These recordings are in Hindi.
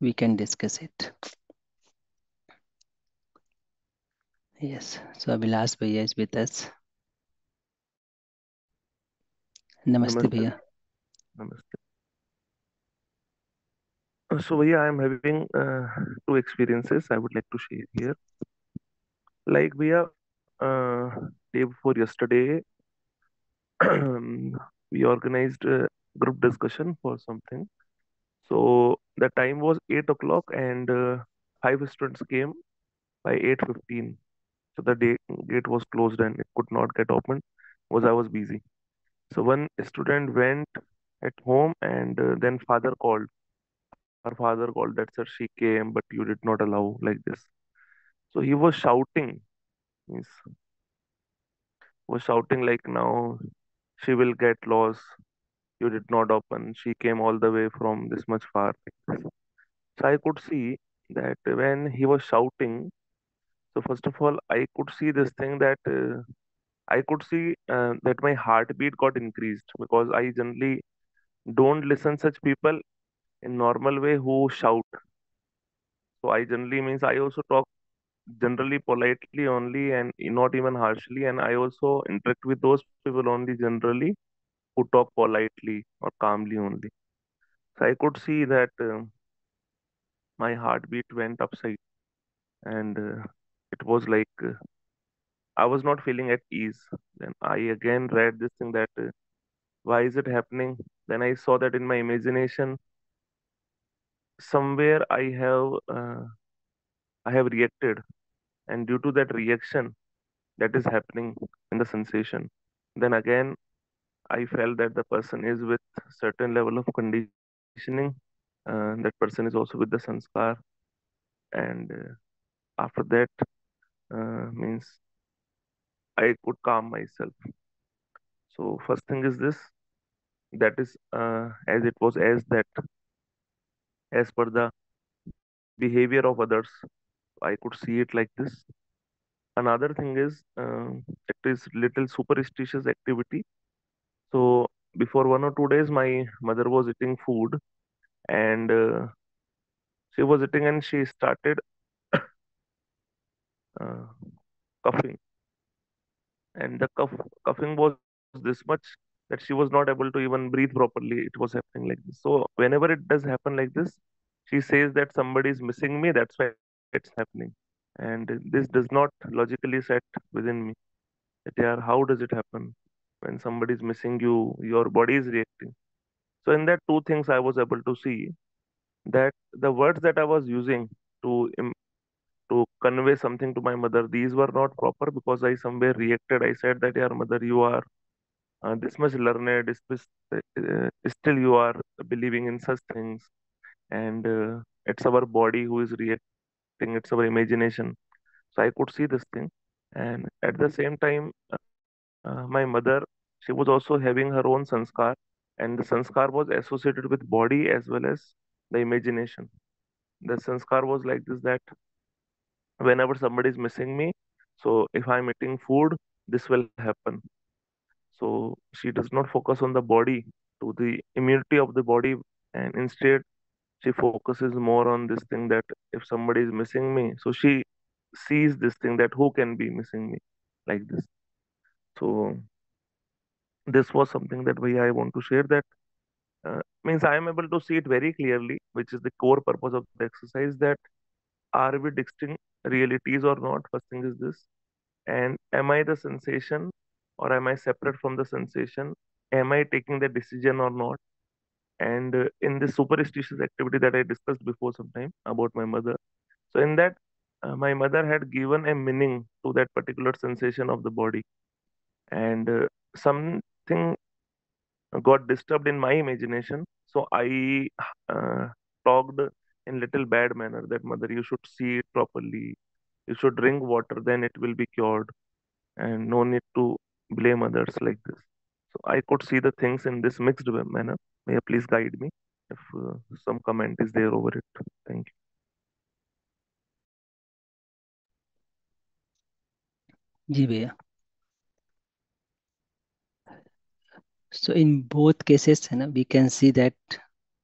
we can discuss it. Yes, so Abhilash Bhaiya is with us. Namaste, Namaste. Bhaiya. Namaste. Uh, So yeah, I'm having uh, two experiences I would like to share here. Like we are uh, day before yesterday, we organized a group discussion for something. So the time was eight o'clock, and uh, five students came by eight fifteen. So the day, gate was closed and it could not get opened because I was busy. So one student went at home, and uh, then father called. Her father called that sir, she came, but you did not allow like this. So he was shouting, means was shouting like now she will get lost. You did not open. She came all the way from this much far. So I could see that when he was shouting, so first of all, I could see this thing that uh, I could see uh, that my heartbeat got increased because I generally don't listen such people in normal way who shout. So I generally means I also talk generally politely only and not even harshly, and I also interact with those people only generally who talk politely or calmly only. So I could see that uh, my heartbeat went upside, and uh, it was like uh, I was not feeling at ease. Then I again read this thing that uh, why is it happening? Then I saw that in my imagination somewhere I have uh, I have reacted, and due to that reaction that is happening in the sensation, then again I felt that the person is with certain level of conditioning. Uh, that person is also with the sanskar, and uh, after that uh, means I could calm myself. So first thing is this, that is uh, as it was as that as per the behavior of others, I could see it like this. Another thing is uh, it is little superstitious activity. So before one or two days, my mother was eating food and uh, she was eating and she started uh, coughing. And the cough coughing was this much that she was not able to even breathe properly. It was happening like this. So whenever it does happen like this she says that somebody is missing me. That's why it's happening. And this does not logically set within me. That yeah how does it happen when somebody is missing you your body is reacting. So in that two things i was able to see that the words that i was using to to convey something to my mother these were not proper because i somewhere reacted. I said that your mother you are uh, this much learned is uh, still you are believing in such things and uh, it's our body who is reacting it's our imagination. So i could see this thing and at the same time uh, my mother she was also having her own sanskar and the sanskar was associated with body as well as the imagination the sanskar was like this that whenever somebody is missing me so if i'm eating food this will happen So she does not focus on the body to the immunity of the body, and instead she focuses more on this thing that if somebody is missing me, so she sees this thing that who can be missing me like this. So this was something that we I want to share that uh, means I am able to see it very clearly, which is the core purpose of the exercise that are we distinct realities or not? First thing is this. And am I the sensation or am I separate from the sensation? Am I taking the decision or not? And uh, in this superstitious activity that I discussed before some time about my mother, so in that, uh, my mother had given a meaning to that particular sensation of the body, and uh, something got disturbed in my imagination. So I uh, talked in little bad manner that mother, you should see it properly. You should drink water, then it will be cured, and no need to blame others like this. So I could see the things in this mixed manner. May you please guide me if uh, some comment is there over it. Thank you. जी भैया So in both cases, you know, we can see that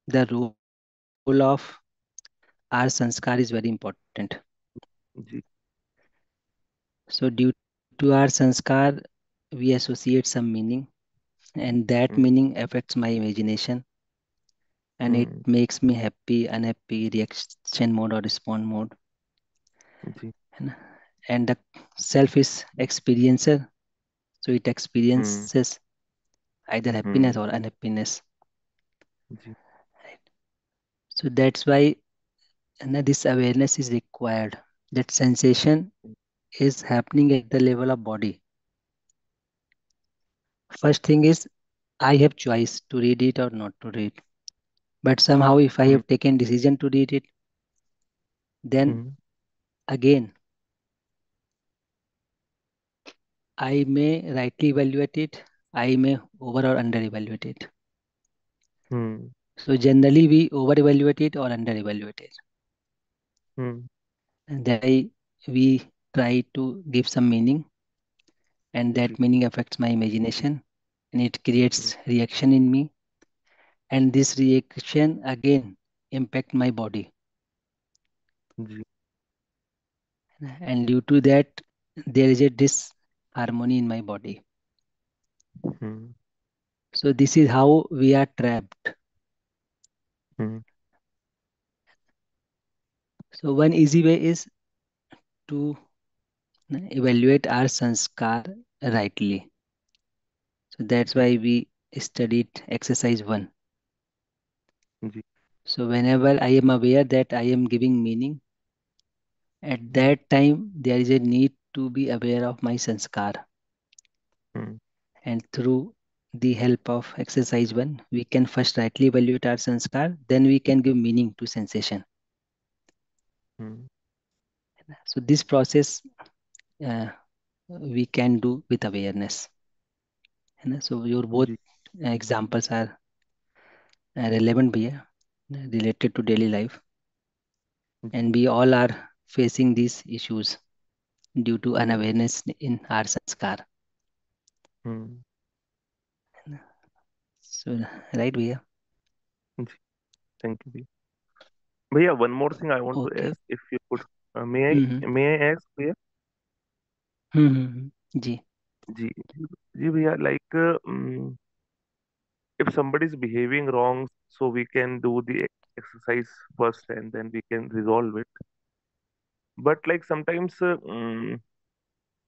the role of our sanskar is very important. Mm -hmm. So due to our sanskar, we associate some meaning and that mm -hmm. meaning affects my imagination and mm -hmm. it makes me happy, unhappy, reaction mode or respond mode. And, and the self is experiencer. So it hmm. experiences either happiness or hmm. unhappiness. Right so that's why and this awareness is required. That sensation is happening at the level of body. First thing is i have choice to read it or not to read. But somehow if i have hmm. taken decision to read it then hmm. again i may rightly evaluate it I may over or under evaluate it. Hmm. So generally we over evaluate it or under evaluate it. Hmm. And then we try to give some meaning and that meaning affects my imagination and it creates hmm. reaction in me and this reaction again impact my body and due to that there is a disharmony in my body Mm. So this is how we are trapped. Mm. So one easy way is to evaluate our sanskar rightly. So that's why we studied exercise one. Mm. So whenever I am aware that I am giving meaning, at that time there is a need to be aware of my sanskar. Mm and through the help of exercise 1 we can first rightly evaluate our sanskar then we can give meaning to sensation. Hmm. So this process uh, we can do with awareness. And so your both examples are relevant here related to daily life. Hmm. And we all are facing these issues due to unawareness in our sanskar हम्म है ना? so right भैया जी थैंक यू भैया भैया one more thing I want to okay ask if you could may I hmm may I ask भैया हम्म हम्म, हम्म, जी जी जी जी भैया like if somebody is behaving wrong so we can do the exercise first and then we can resolve it but like sometimes uh, mm,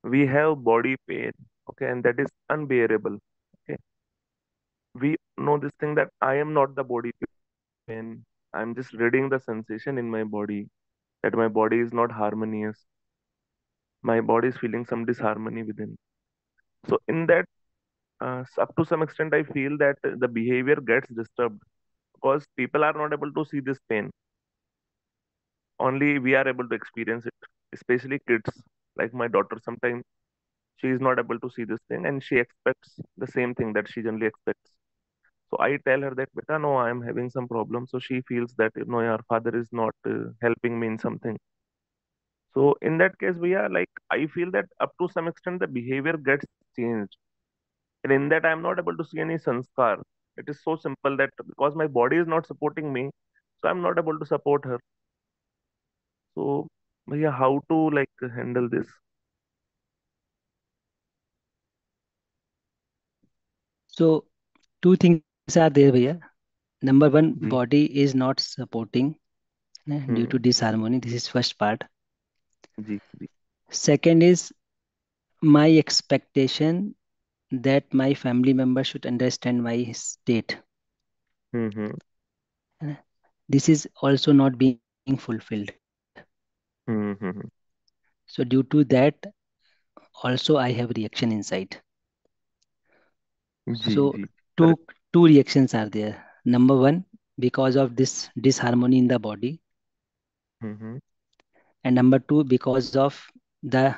we have body pain okay and that is unbearable. Okay. We know this thing that i am not the body pain i'm just reading the sensation in my body that my body is not harmonious. My body is feeling some disharmony within. So in that uh, up to some extent i feel that the behavior gets disturbed because people are not able to see this pain. Only we are able to experience it especially kids like my daughter sometimes she is not able to see this thing and she expects the same thing that she generally expects. So i tell her that beta no i am having some problem so she feels that you know your father is not uh, helping me in something. So in that case we are like i feel that up to some extent the behavior gets changed. And in that i am not able to see any sanskar. It is so simple that because my body is not supporting me so i'm not able to support her. So yeah how to like handle this So two things are there here. Number one, mm. body is not supporting mm. due hmm. to disharmony. This is first part. Second is my expectation that my family member should understand my state. Hmm, hmm. This is also not being fulfilled. So due to that, also I have reaction inside. Ji so ji two correct two reactions are there number one because of this disharmony in the body hmm hmm and number two because of the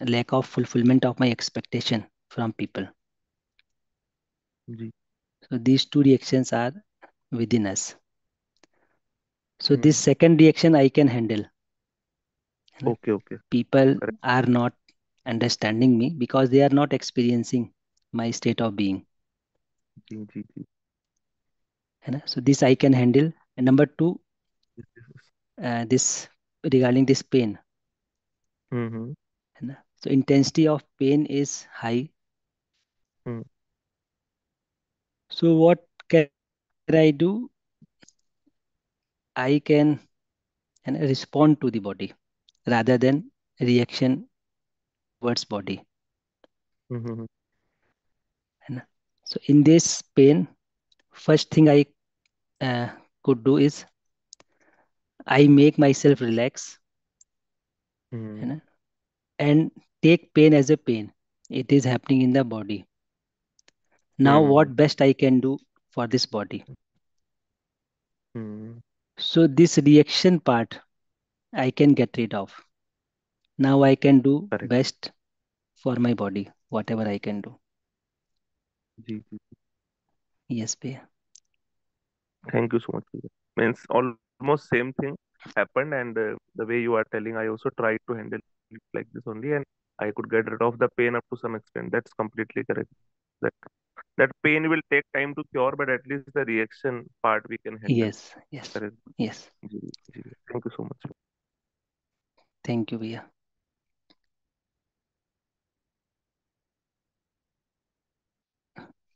lack of fulfillment of my expectation from people ji so these two reactions are within us so this hmm second reaction i can handle है ना? Okay okay people correct are not understanding me because they are not experiencing my state of being जी जी जी है ना? so this i can handle and number two yes, yes, yes. uh, this regarding this pain. Mm-hmm. है ना? So intensity of pain is high. Mm. So what can I do? I can है ना, respond to the body rather than reaction towards body. Mm-hmm. So in this pane, first thing I uh, could do is I make myself relax mm. you know, and take pain as a pain. It is happening in the body. Now, mm. what best I can do for this body? Mm. So, this reaction part I can get rid of. Now, I can do Correct. best for my body, whatever I can do. Ji ji Yes, Bhaiya. Thank you so much. Vijay. Means almost same thing happened, and uh, the way you are telling, I also tried to handle it like this only, and I could get rid of the pain up to some extent. That's completely correct. That that pain will take time to cure, but at least the reaction part we can handle. Yes, yes, Correct. yes. Ji ji Thank you so much. Thank you, Bhaiya.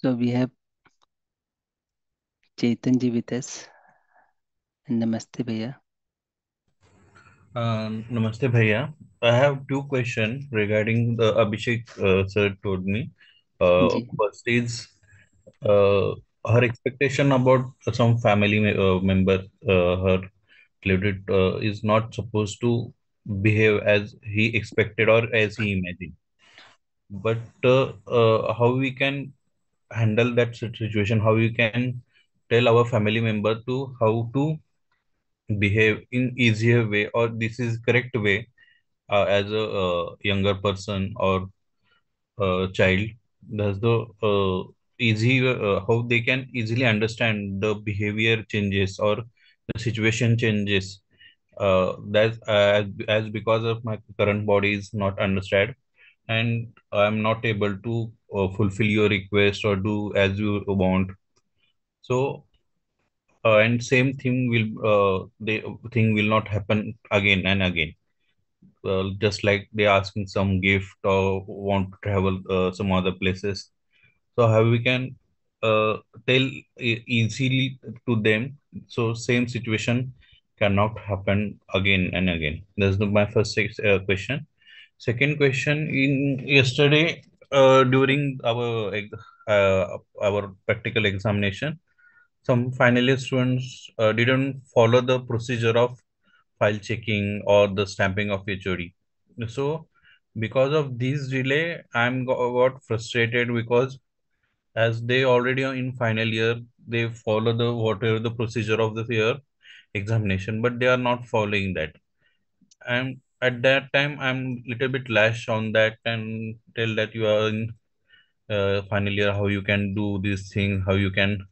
So we have Chetan ji with us. Namaste, Bhaiya. Uh, Namaste, Bhaiya. I have two questions regarding the Abhishek uh, sir told me. Uh, first is uh, her expectation about some family me- uh, member, uh, her related, uh, is not supposed to behave as he expected or as he imagined. But uh, uh, how we can handle that situation, how we can tell our family member to how to behave in easier way or this is correct way uh, as a uh, younger person or uh, child. That's the uh, easy uh, how they can easily understand the behavior changes or the situation changes. Uh, that's uh, as, as because of my current body is not understood and i'm not able to uh, fulfill your request or do as you want. So uh, and same thing will uh, the thing will not happen again and again. Uh, just like they asking some gift or want to travel uh, some other places. So how we can uh, tell easily to them. So same situation cannot happen again and again. That's my first uh, question. Second question in yesterday uh, during our uh, our practical examination some final students uh, didn't follow the procedure of file checking or the stamping of HOD. So because of this delay, I'm got frustrated because as they already are in final year, they follow the whatever the procedure of the year examination, but they are not following that. And at that time, I'm little bit lash on that and tell that you are in uh, final year, how you can do this thing, how you can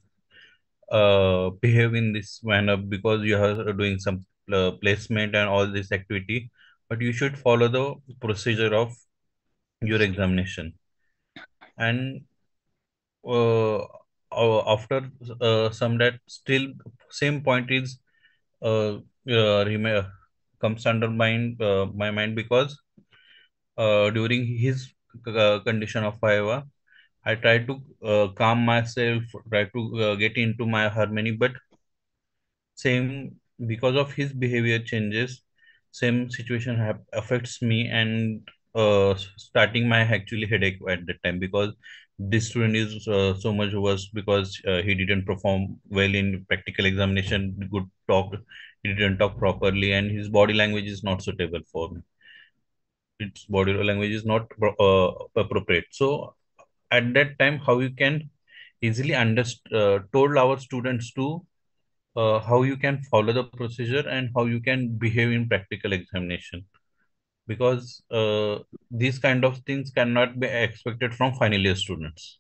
uh, behave in this manner because you are doing some uh, placement and all this activity. But you should follow the procedure of your examination. And uh, uh, after uh, some that still same point is uh, uh, comes under mind uh, my mind because uh, during his uh, condition of fiva i tried to uh, calm myself try to uh, get into my harmony but same because of his behavior changes same situation hap- affects me and starting my actually headache at that time because this student is uh, so much worse because uh, he didn't perform well in practical examination good talk he didn't talk properly and his body language is not suitable for me. Its body language is not uh, appropriate. So at that time how you can easily understand uh, told our students to uh, how you can follow the procedure and how you can behave in practical examination. Because uh, these kind of things cannot be expected from final year students.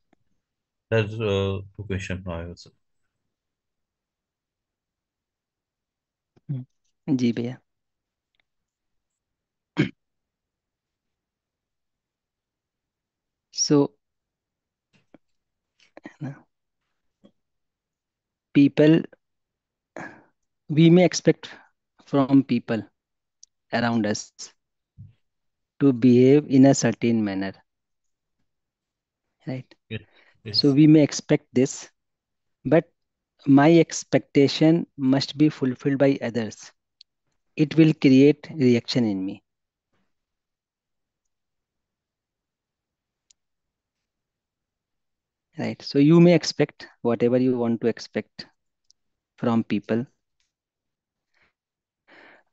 That's uh, the question I will say. हम्म, जी भैया so है ना, people we may expect from people around us to behave in a certain manner. Right? Yes. Yes. So we may expect this, but my expectation must be fulfilled by others. It will create reaction in me. Right. So you may expect whatever you want to expect from people.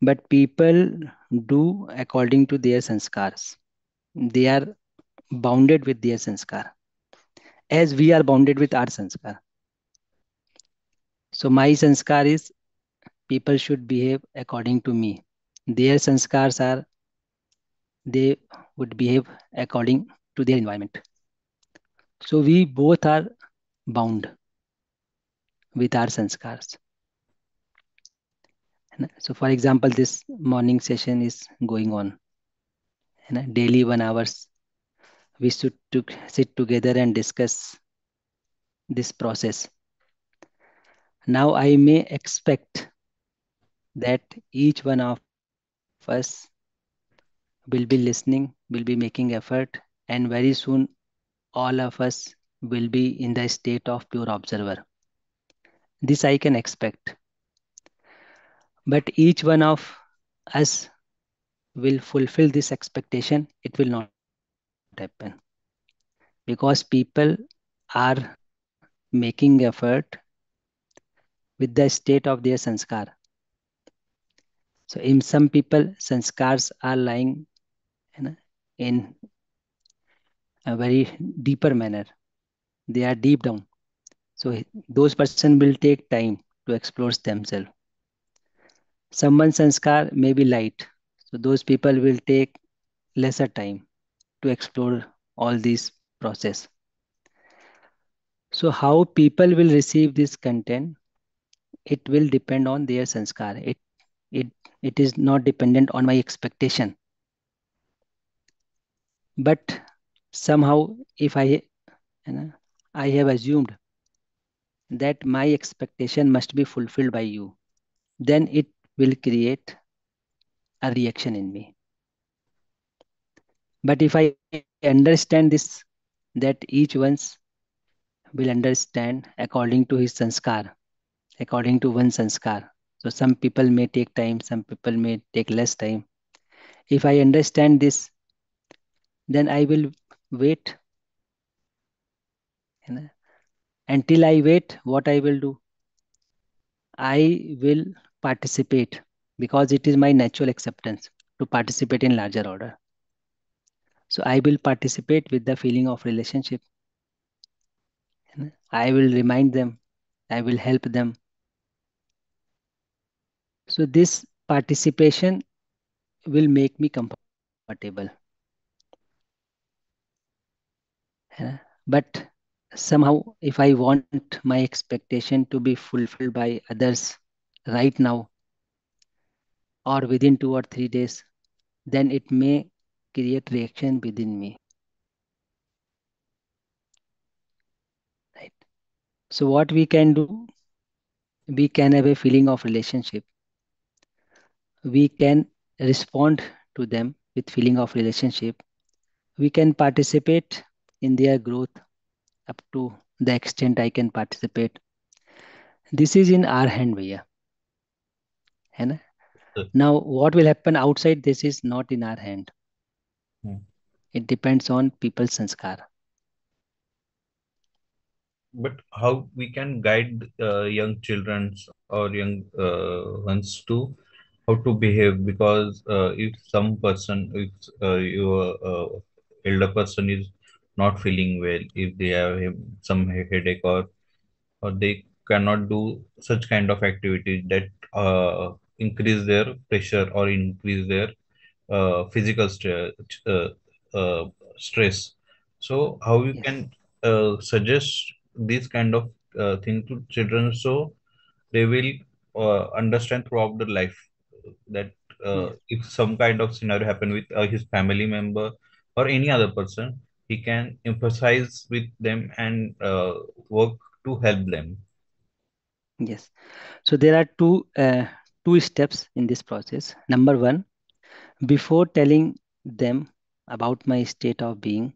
But people do according to their sanskars. They are bounded with their sanskar as we are bounded with our sanskar. So my sanskar is people should behave according to me. Their sanskars are they would behave according to their environment. So we both are bound with our sanskars. So for example, this morning session is going on. Daily one hours, we should to sit together and discuss this process. Now I may expect that each one of us will be listening, will be making effort, and very soon all of us will be in the state of pure observer. This I can expect. But each one of us will fulfill this expectation, it will not happen. Because people are making effort with the state of their sanskar. So in some people, sanskars are lying you know, in a very deeper manner. They are deep down. So those person will take time to explore themselves. Someone's sanskar may be light. So those people will take lesser time to explore all these process. So how people will receive this content, it will depend on their sanskar. It, it, it is not dependent on my expectation. But somehow if I, you know, I have assumed that my expectation must be fulfilled by you, then it will create a reaction in me. But if I understand this, that each one's will understand according to his sanskar, according to one sanskar. So some people may take time, some people may take less time. If I understand this, then I will wait. Until I wait, what I will do? I will participate because it is my natural acceptance to participate in larger order. So I will participate with the feeling of relationship. I will remind them, I will help them. So this participation will make me comfortable. But somehow, if I want my expectation to be fulfilled by others right now or within two or three days, then it may create reaction within me. Right. So what we can do, we can have a feeling of relationship. We can respond to them with feeling of relationship. We can participate in their growth up to the extent I can participate. This is in our hand, Bhaiya. Right? Now, what will happen outside this is not in our hand. Hmm. It depends on people's sanskar. But how we can guide uh, young children or young uh, ones to how to behave? Because uh, if some person, if uh, your uh, elder person is not feeling well, if they have some headache or or they cannot do such kind of activities that uh, increase their pressure or increase their uh, physical st- uh, uh, stress. So how you Yes. can uh, suggest this kind of uh, thing to children so they will uh, understand throughout the life that uh, Yes. if some kind of scenario happen with uh, his family member or any other person, he can emphasize with them and uh, work to help them. Yes. So there are two uh, two steps in this process. Number one, before telling them about my state of being,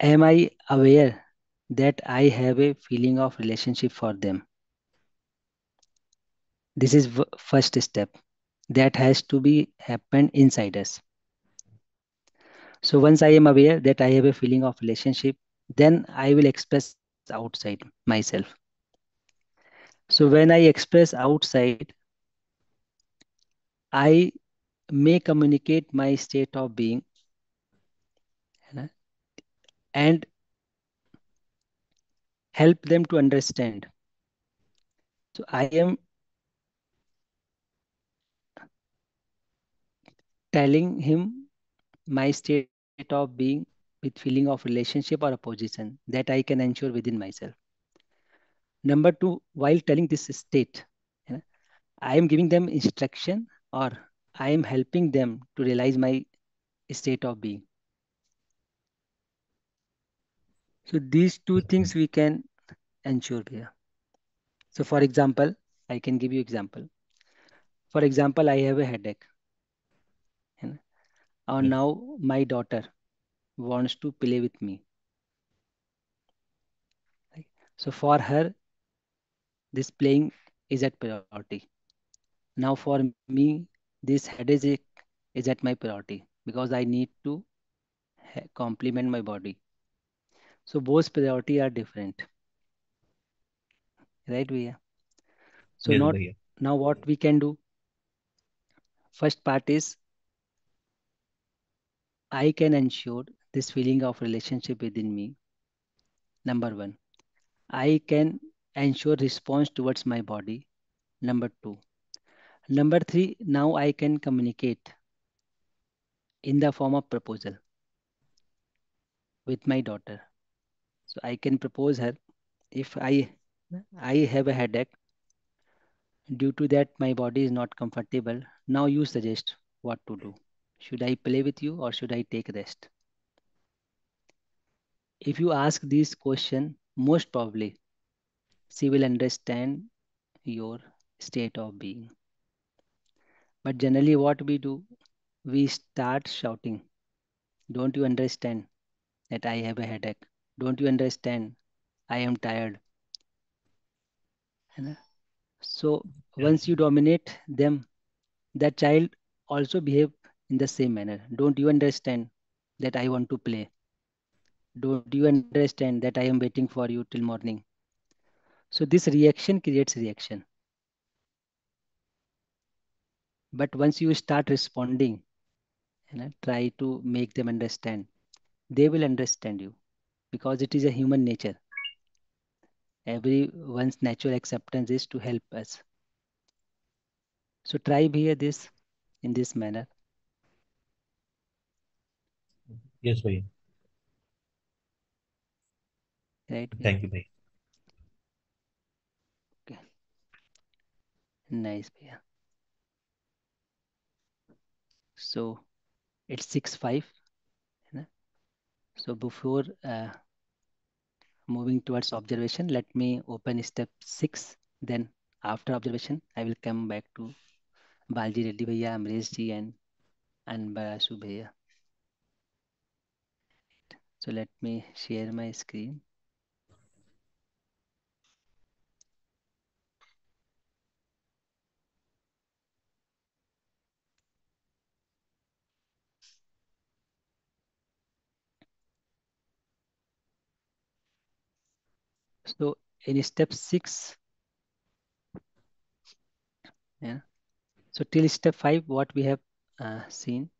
am I aware that I have a feeling of relationship for them? This is first step that has to be happen inside us. So once I am aware that I have a feeling of relationship, then I will express outside myself. So when I express outside, I may communicate my state of being and help them to understand. So I am telling him my state of being with feeling of relationship or opposition that I can ensure within myself. Number two, while telling this state, you know, I am giving them instruction or I am helping them to realize my state of being. So these two things we can ensure here. So for example, I can give you example. For example, I have a headache. Or hmm. now my daughter wants to play with me. So for her, this playing is at priority. Now for me, this headache is at my priority because I need to complement my body. So both priority are different. Right, Via? So yes, not Bhaiya. now what we can do. First part is I can ensure this feeling of relationship within me. Number one, I can ensure response towards my body. Number two. Number three, now I can communicate in the form of proposal with my daughter. So I can propose her if I I have a headache due to that my body is not comfortable. Now you suggest what to do. Should I play with you or should I take rest? If you ask this question, most probably she will understand your state of being. But generally, what we do, we start shouting, Don't you understand that I have a headache? Don't you understand? I am tired. So once you dominate them, that child also behave in the same manner. Don't you understand that I want to play? Don't you understand that I am waiting for you till morning? So this reaction creates reaction. But once you start responding, you know, try to make them understand, they will understand you because it is a human nature. Everyone's natural acceptance is to help us. So try here this in this manner. Yes, Bhaiya. Right? Thank you, Bhaiya. Okay. Nice, Bhaiya. So it's six five. So before uh, moving towards observation, let me open step six. Then after observation, I will come back to Balji Reddy Bhaiya, Amresh ji and, and Barasu Bhaiya. So let me share my screen. So in step six, yeah. So till step five, what we have uh, seen,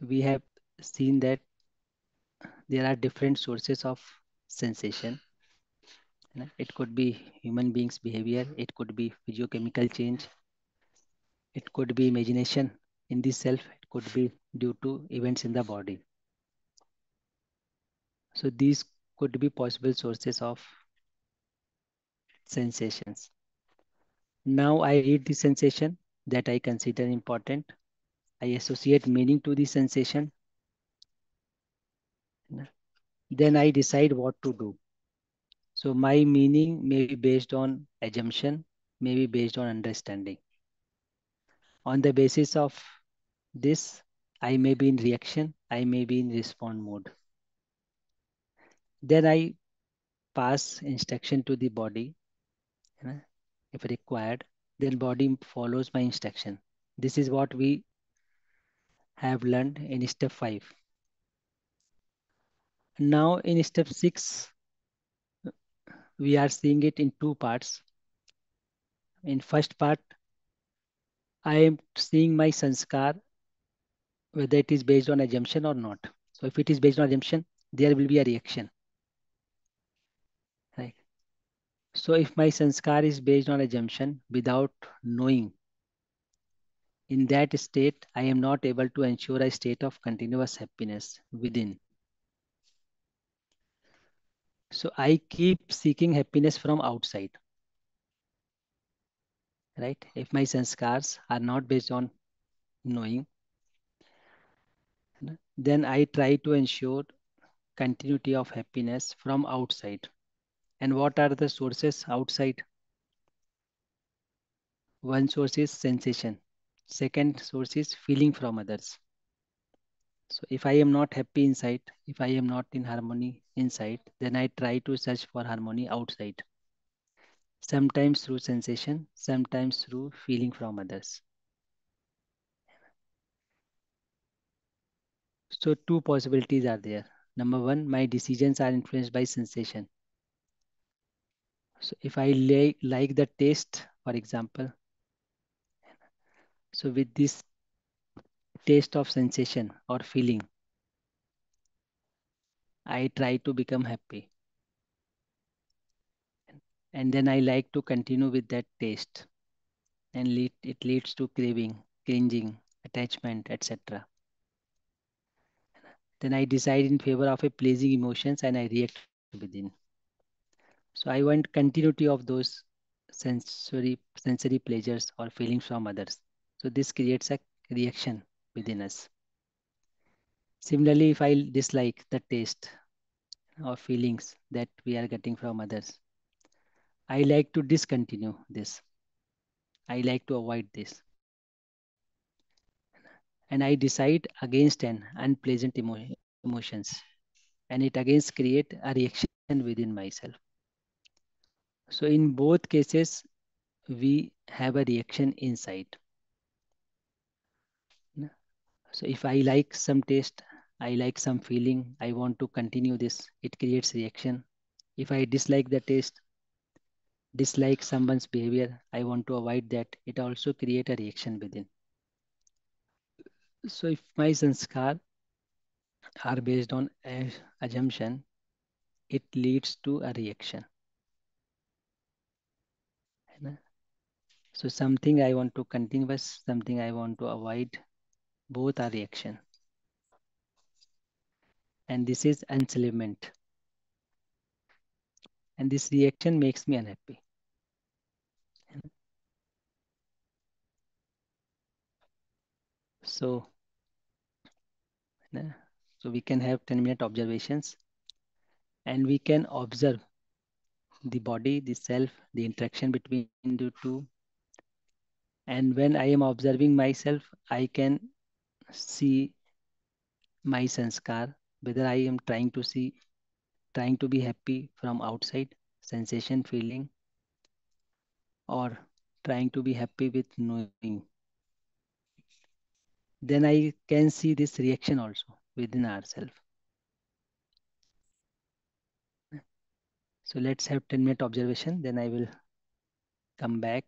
we have seen that there are different sources of sensation. It could be human beings' behavior. It could be physiochemical change. It could be imagination in the self. It could be due to events in the body. So these could be possible sources of sensations. Now I read the sensation that I consider important. I associate meaning to the sensation. Then I decide what to do. So my meaning may be based on assumption, may be based on understanding. On the basis of this, I may be in reaction, I may be in respond mode. Then I pass instruction to the body, if required, then body follows my instruction. This is what we have learned in step 5. Now in step 6, we are seeing it in two parts. In first part, I am seeing my sanskar, whether it is based on assumption or not. So if it is based on assumption, there will be a reaction. Right. So if my sanskar is based on assumption without knowing, in that state, I am not able to ensure a state of continuous happiness within. So I keep seeking happiness from outside. Right? If my sanskars are not based on knowing, then I try to ensure continuity of happiness from outside. And what are the sources outside? One source is sensation. Second source is feeling from others. So if I am not happy inside, if I am not in harmony inside, then I try to search for harmony outside. Sometimes through sensation, sometimes through feeling from others. So two possibilities are there. Number one, my decisions are influenced by sensation. So if I like, like the taste, for example, so with this taste of sensation or feeling, I try to become happy. And then I like to continue with that taste. And lead, it leads to craving, cringing, attachment, etc. Then I decide in favor of a pleasing emotions and I react within. So I want continuity of those sensory sensory pleasures or feelings from others. So this creates a reaction within us. Similarly, if I dislike the taste or feelings that we are getting from others, I like to discontinue this. I like to avoid this. And I decide against an unpleasant emo emotions. And it against create a reaction within myself. So in both cases, we have a reaction inside. So if I like some taste, I like some feeling, I want to continue this, it creates reaction. If I dislike the taste, dislike someone's behavior, I want to avoid that, it also create a reaction within. So if my sanskar are based on assumption, it leads to a reaction. So something I want to continue, something I want to avoid, both are reaction. And this is enslavement. And this reaction makes me unhappy. So, so we can have 10 minute observations and we can observe the body, the self, the interaction between the two. And when I am observing myself, I can see my sanskar, whether I am trying to see, trying to be happy from outside, sensation, feeling, or trying to be happy with knowing. Then I can see this reaction also within ourselves. So let's have 10 minute observation. Then I will come back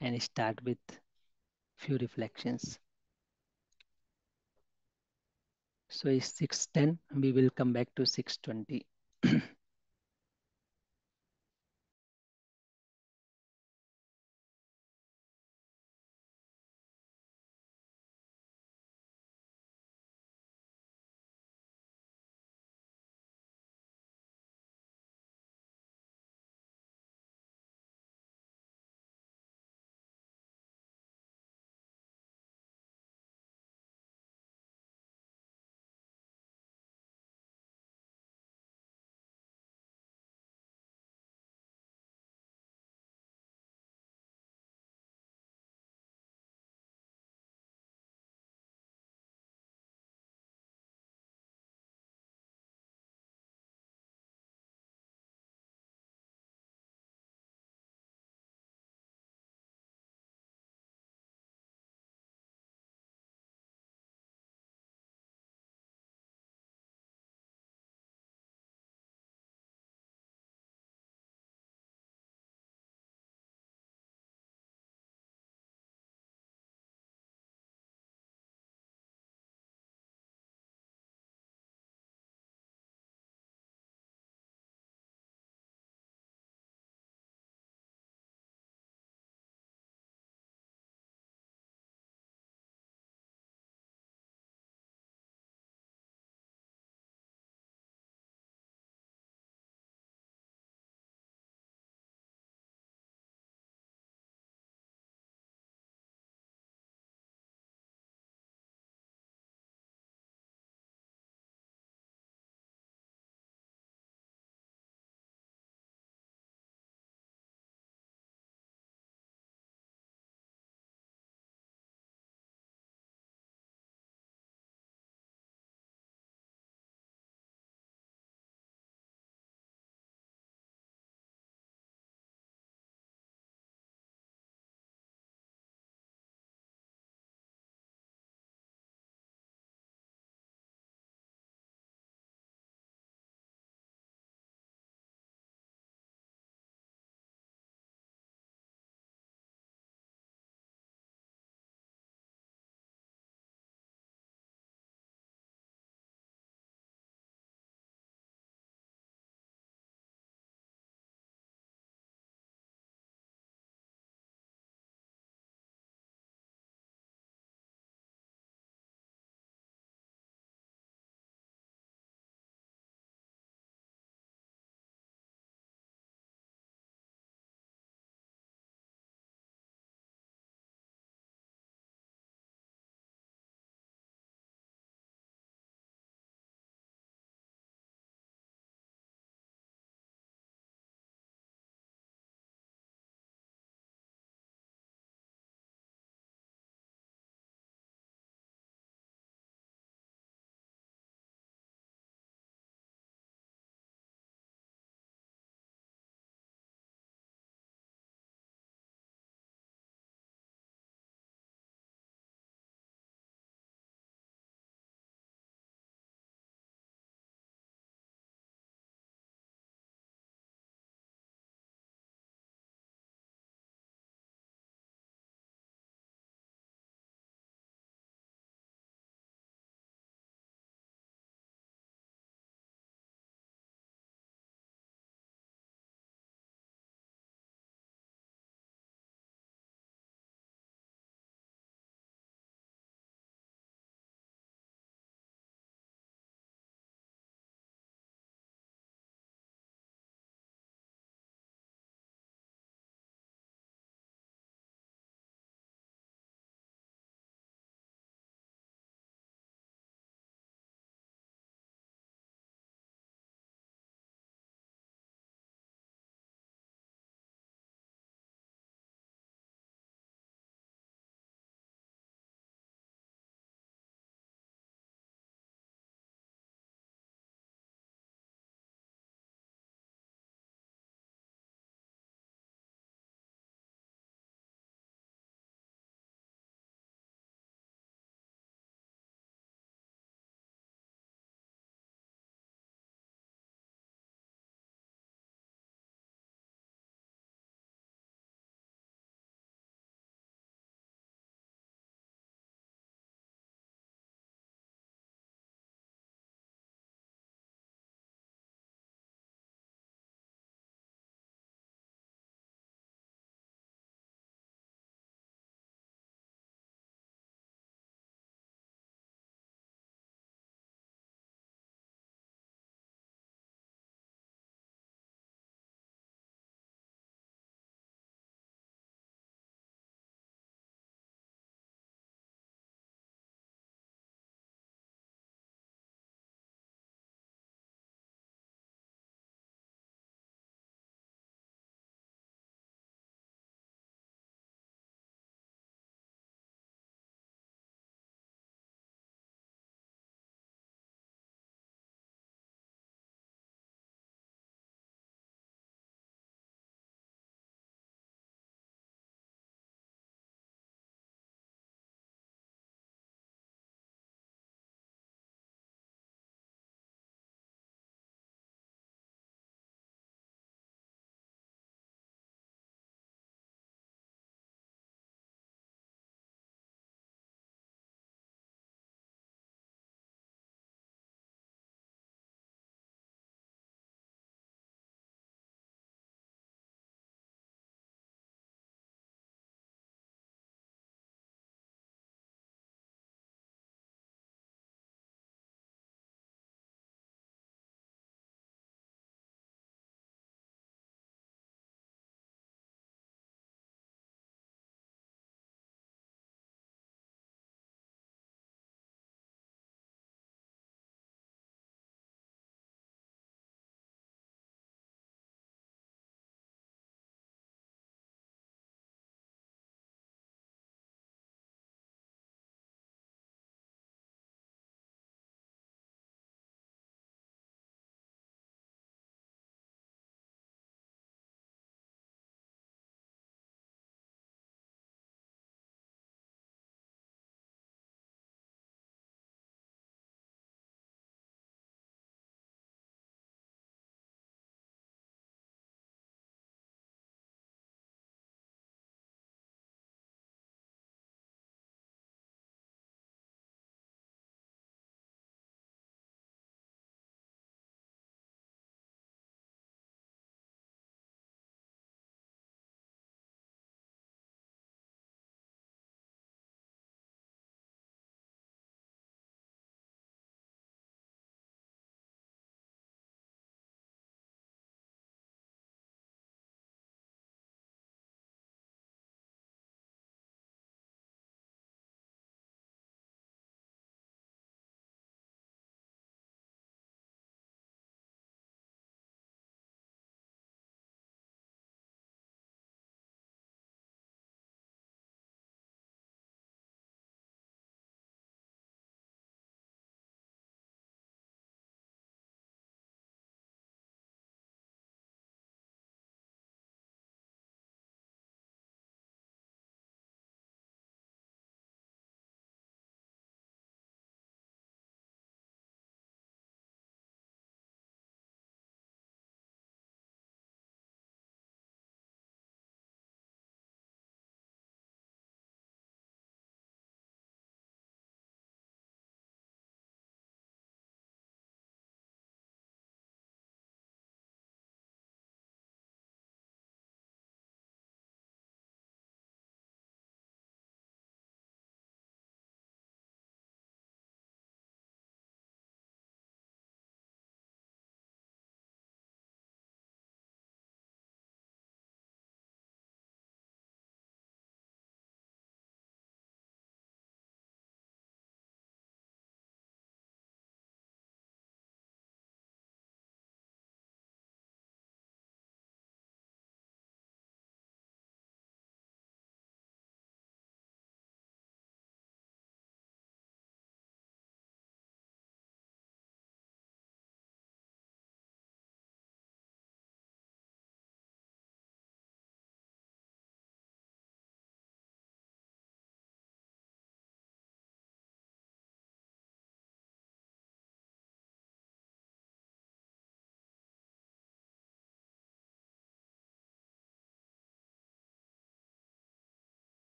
and start with few reflections. So it's 6.10, we will come back to 6.20.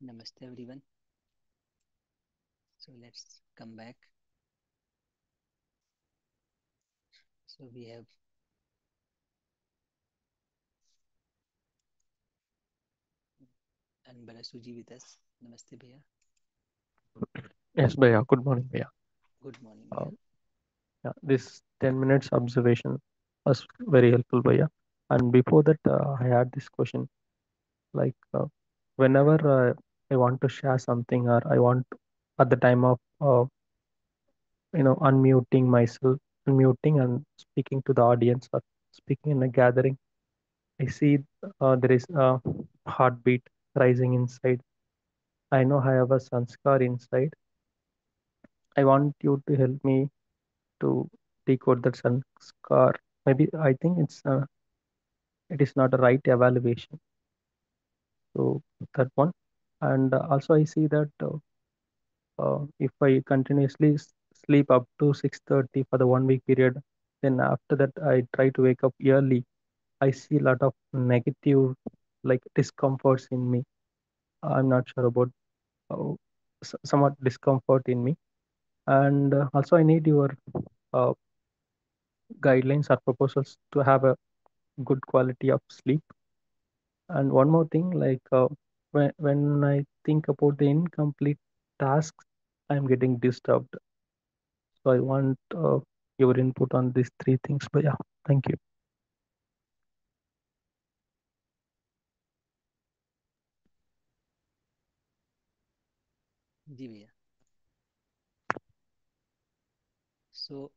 Namaste everyone. So let's come back. So we have Anbara Suji with us. Namaste Bhaiya. Yes, Bhaiya. Good morning, Bhaiya. Good morning. Uh, yeah, this 10 minutes observation was very helpful, Bhaiya. And before that, uh, I had this question like, uh, whenever uh, I want to share something or I want at the time of, uh, you know, unmuting myself, unmuting and speaking to the audience or speaking in a gathering, I see uh, there is a heartbeat rising inside. I know I have a sanskar inside. I want you to help me to decode that sanskar. Maybe I think it's uh, it is not a right evaluation. So that one, and also I see that uh, uh, if I continuously sleep up to six thirty for the one week period, then after that I try to wake up early. I see a lot of negative like discomforts in me. I'm not sure about uh, somewhat discomfort in me, and uh, also I need your uh, guidelines or proposals to have a good quality of sleep. And one more thing, like uh, when when I think about the incomplete tasks, I'm getting disturbed. So I want uh, your input on these three things. But yeah, thank you. Bhaiya. So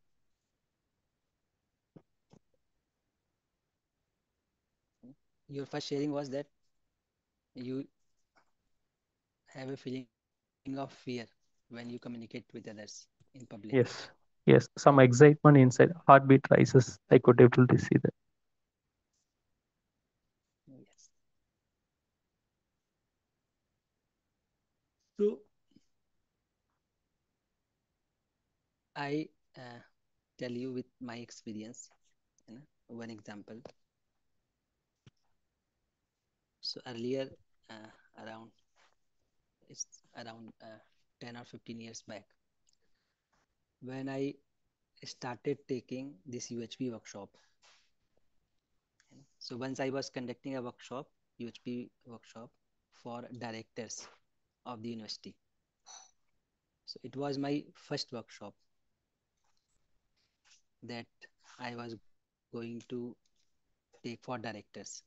your first sharing was that you have a feeling of fear when you communicate with others in public. Yes, yes, some excitement inside, heartbeat rises. I could able to see that. Yes. So I uh, tell you with my experience, you know, one example. So earlier, uh, around it's around uh, 10 or 15 years back, when I started taking this UHP workshop. So once I was conducting a workshop, UHP workshop for directors of the university. So it was my first workshop that I was going to take for directors.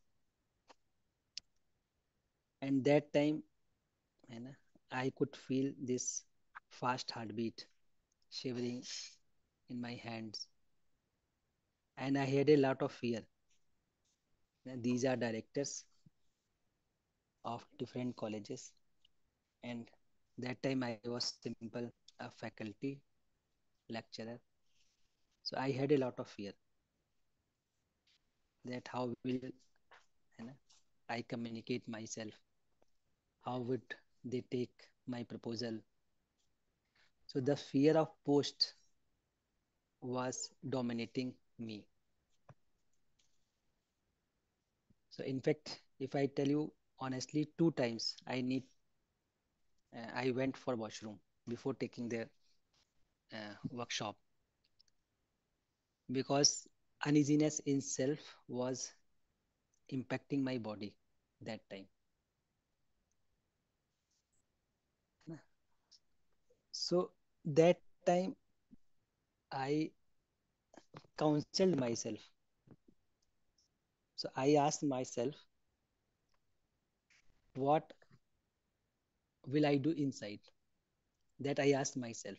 And that time, know, I could feel this fast heartbeat shivering in my hands. And I had a lot of fear. These are directors of different colleges. And that time I was simple, a faculty lecturer. So I had a lot of fear that how will you know, I communicate myself? How would they take my proposal? So the fear of post was dominating me. So in fact, if I tell you honestly, two times I need uh, I went for washroom before taking the uh, workshop because uneasiness in self was impacting my body that time. So that time I counseled myself. So I asked myself, what will I do inside? That I asked myself.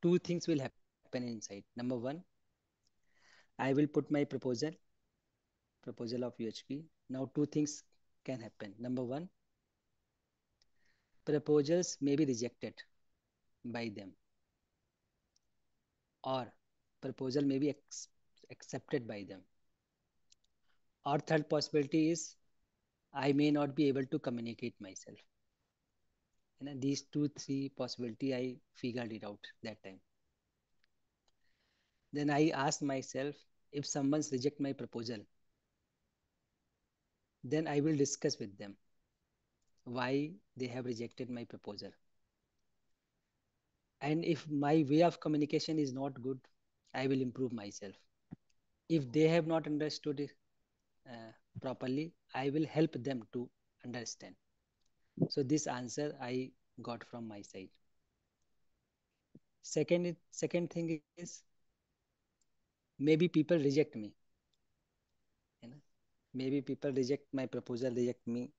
Two things will happen inside. Number one, I will put my proposal, proposal of UHP. Now two things can happen. Number one, proposals may be rejected by them or proposal may be accepted by them. Or third possibility is I may not be able to communicate myself. And these two, three possibility I figured it out that time. Then I asked myself if someone's reject my proposal, then I will discuss with them. why they have rejected my proposal. And if my way of communication is not good, I will improve myself. If they have not understood it uh, properly, I will help them to understand. So this answer I got from my side. Second, second thing is maybe people reject me. You know? Maybe people reject my proposal, reject me.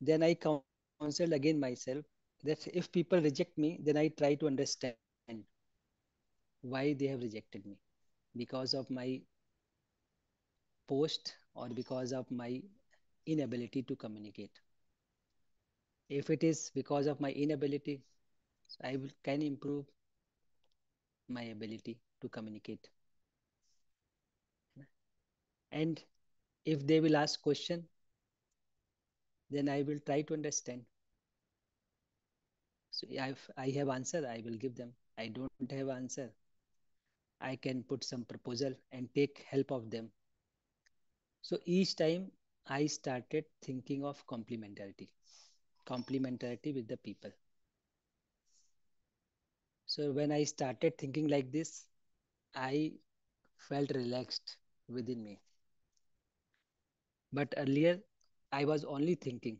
Then I counsel again myself that if people reject me, then I try to understand why they have rejected me because of my post or because of my inability to communicate. If it is because of my inability, I will, can improve my ability to communicate. And if they will ask question, then I will try to understand. So if I have answer, I will give them. I don't have answer. I can put some proposal and take help of them. So each time I started thinking of complementarity, complementarity with the people. So when I started thinking like this, I felt relaxed within me. But earlier, I was only thinking,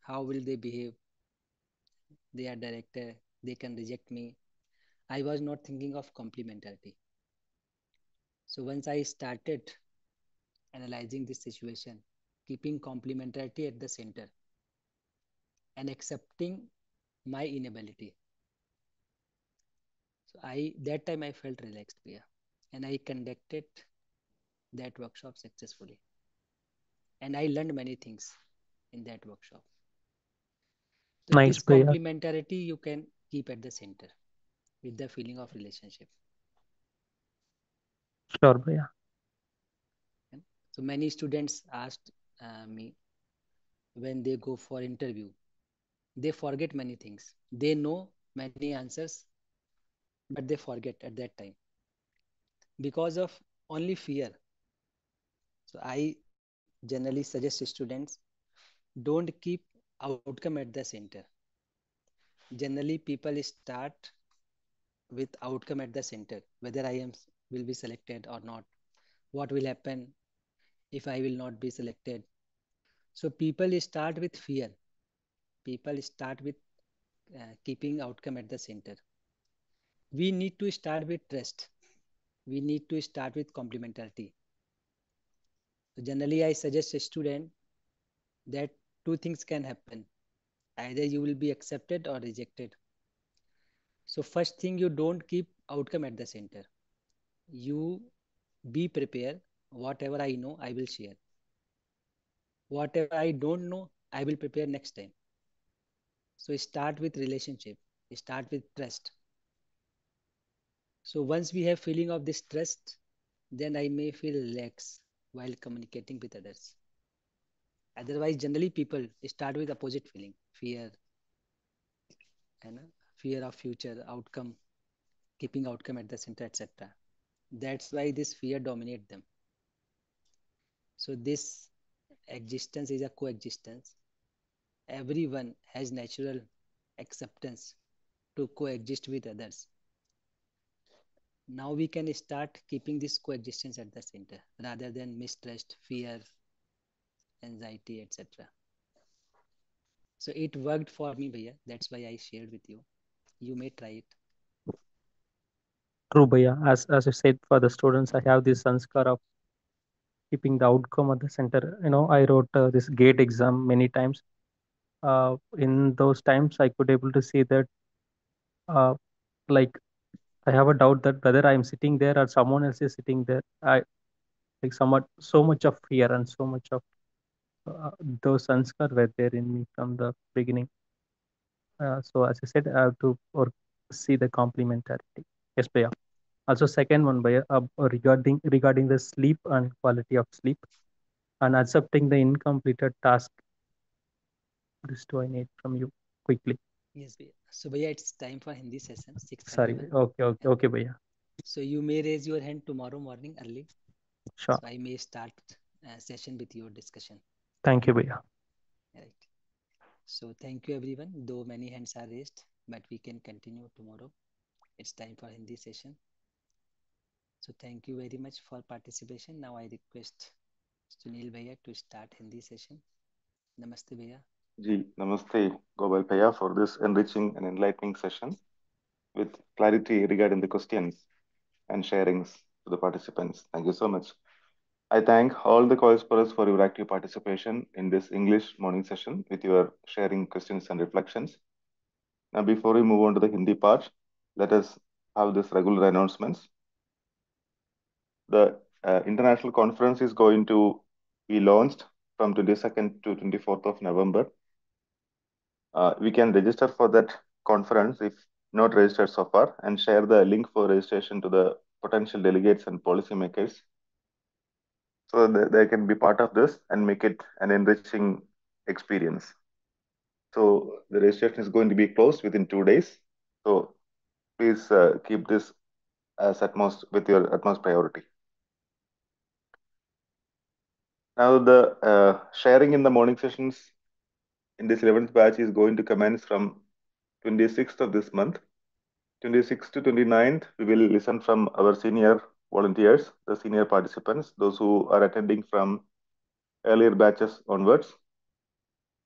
how will they behave? They are director, they can reject me. I was not thinking of complementarity. So once I started analyzing this situation, keeping complementarity at the center and accepting my inability. So I that time I felt relaxed here and I conducted that workshop successfully. And I learned many things in that workshop. Nice this complementarity you can keep at the center with the feeling of relationship. Sure, Bhaiya. So many students asked uh, me when they go for interview, they forget many things. They know many answers, but they forget at that time because of only fear. So I generally suggest students don't keep outcome at the center. Generally, people start with outcome at the center, whether I am will be selected or not, what will happen if I will not be selected. So people start with fear. People start with uh, keeping outcome at the center. We need to start with trust. We need to start with complementarity. So generally, I suggest a student that two things can happen. Either you will be accepted or rejected. So first thing, you don't keep outcome at the center. You be prepared. Whatever I know, I will share. Whatever I don't know, I will prepare next time. So start with relationship. Start with trust. So once we have feeling of this trust, then I may feel relaxed while communicating with others. Otherwise, generally people start with opposite feeling, fear, and fear of future outcome, keeping outcome at the center, etc. That's why this fear dominate them. So this existence is a coexistence. Everyone has natural acceptance to coexist with others. Now we can start keeping this coexistence at the center rather than mistrust, fear, anxiety, etc. So it worked for me, Bhaiya. That's why I shared with you. You may try it. True, Bhaiya. As as I said, for the students, I have this sanskar of keeping the outcome at the center. You know, I wrote uh, this gate exam many times. Uh, in those times, I could able to see that, uh, like, I have a doubt that whether I am sitting there or someone else is sitting there. I like somewhat so much of fear and so much of uh, those sanskar were there in me from the beginning. Uh, so as I said, I have to or see the complementarity. Yes, Bhaiya. Also, second one, Bhaiya, uh, regarding regarding the sleep and quality of sleep and accepting the incompleted task. This do I need from you quickly? Yes, Bhaiya. So, Bhaiya, it's time for Hindi session. Six Sorry. Okay, okay, okay, Bhaiya. So you may raise your hand tomorrow morning early. Sure. So I may start uh, session with your discussion. Thank you, Bhaiya. Right. So thank you everyone. Though many hands are raised, but we can continue tomorrow. It's time for Hindi session. So thank you very much for participation. Now I request Sunil Bhaiya to start Hindi session. Namaste Bhaiya. Ji, namaste Gopal Bhaiya for this enriching and enlightening session with clarity regarding the questions and sharings to the participants. Thank you so much. I thank all the co-explorers for your active participation in this English morning session with your sharing questions and reflections. Now, before we move on to the Hindi part, let us have this regular announcements. The uh, international conference is going to be launched from 22nd to 24th of November. Uh, we can register for that conference if not registered so far and share the link for registration to the potential delegates and policymakers so that they can be part of this and make it an enriching experience. So the registration is going to be closed within two days. So please uh, keep this as utmost with your utmost priority. Now the uh, sharing in the morning sessions in this 11th batch is going to commence from 26th of this month. 26th to 29th, we will listen from our senior volunteers, the senior participants, those who are attending from earlier batches onwards.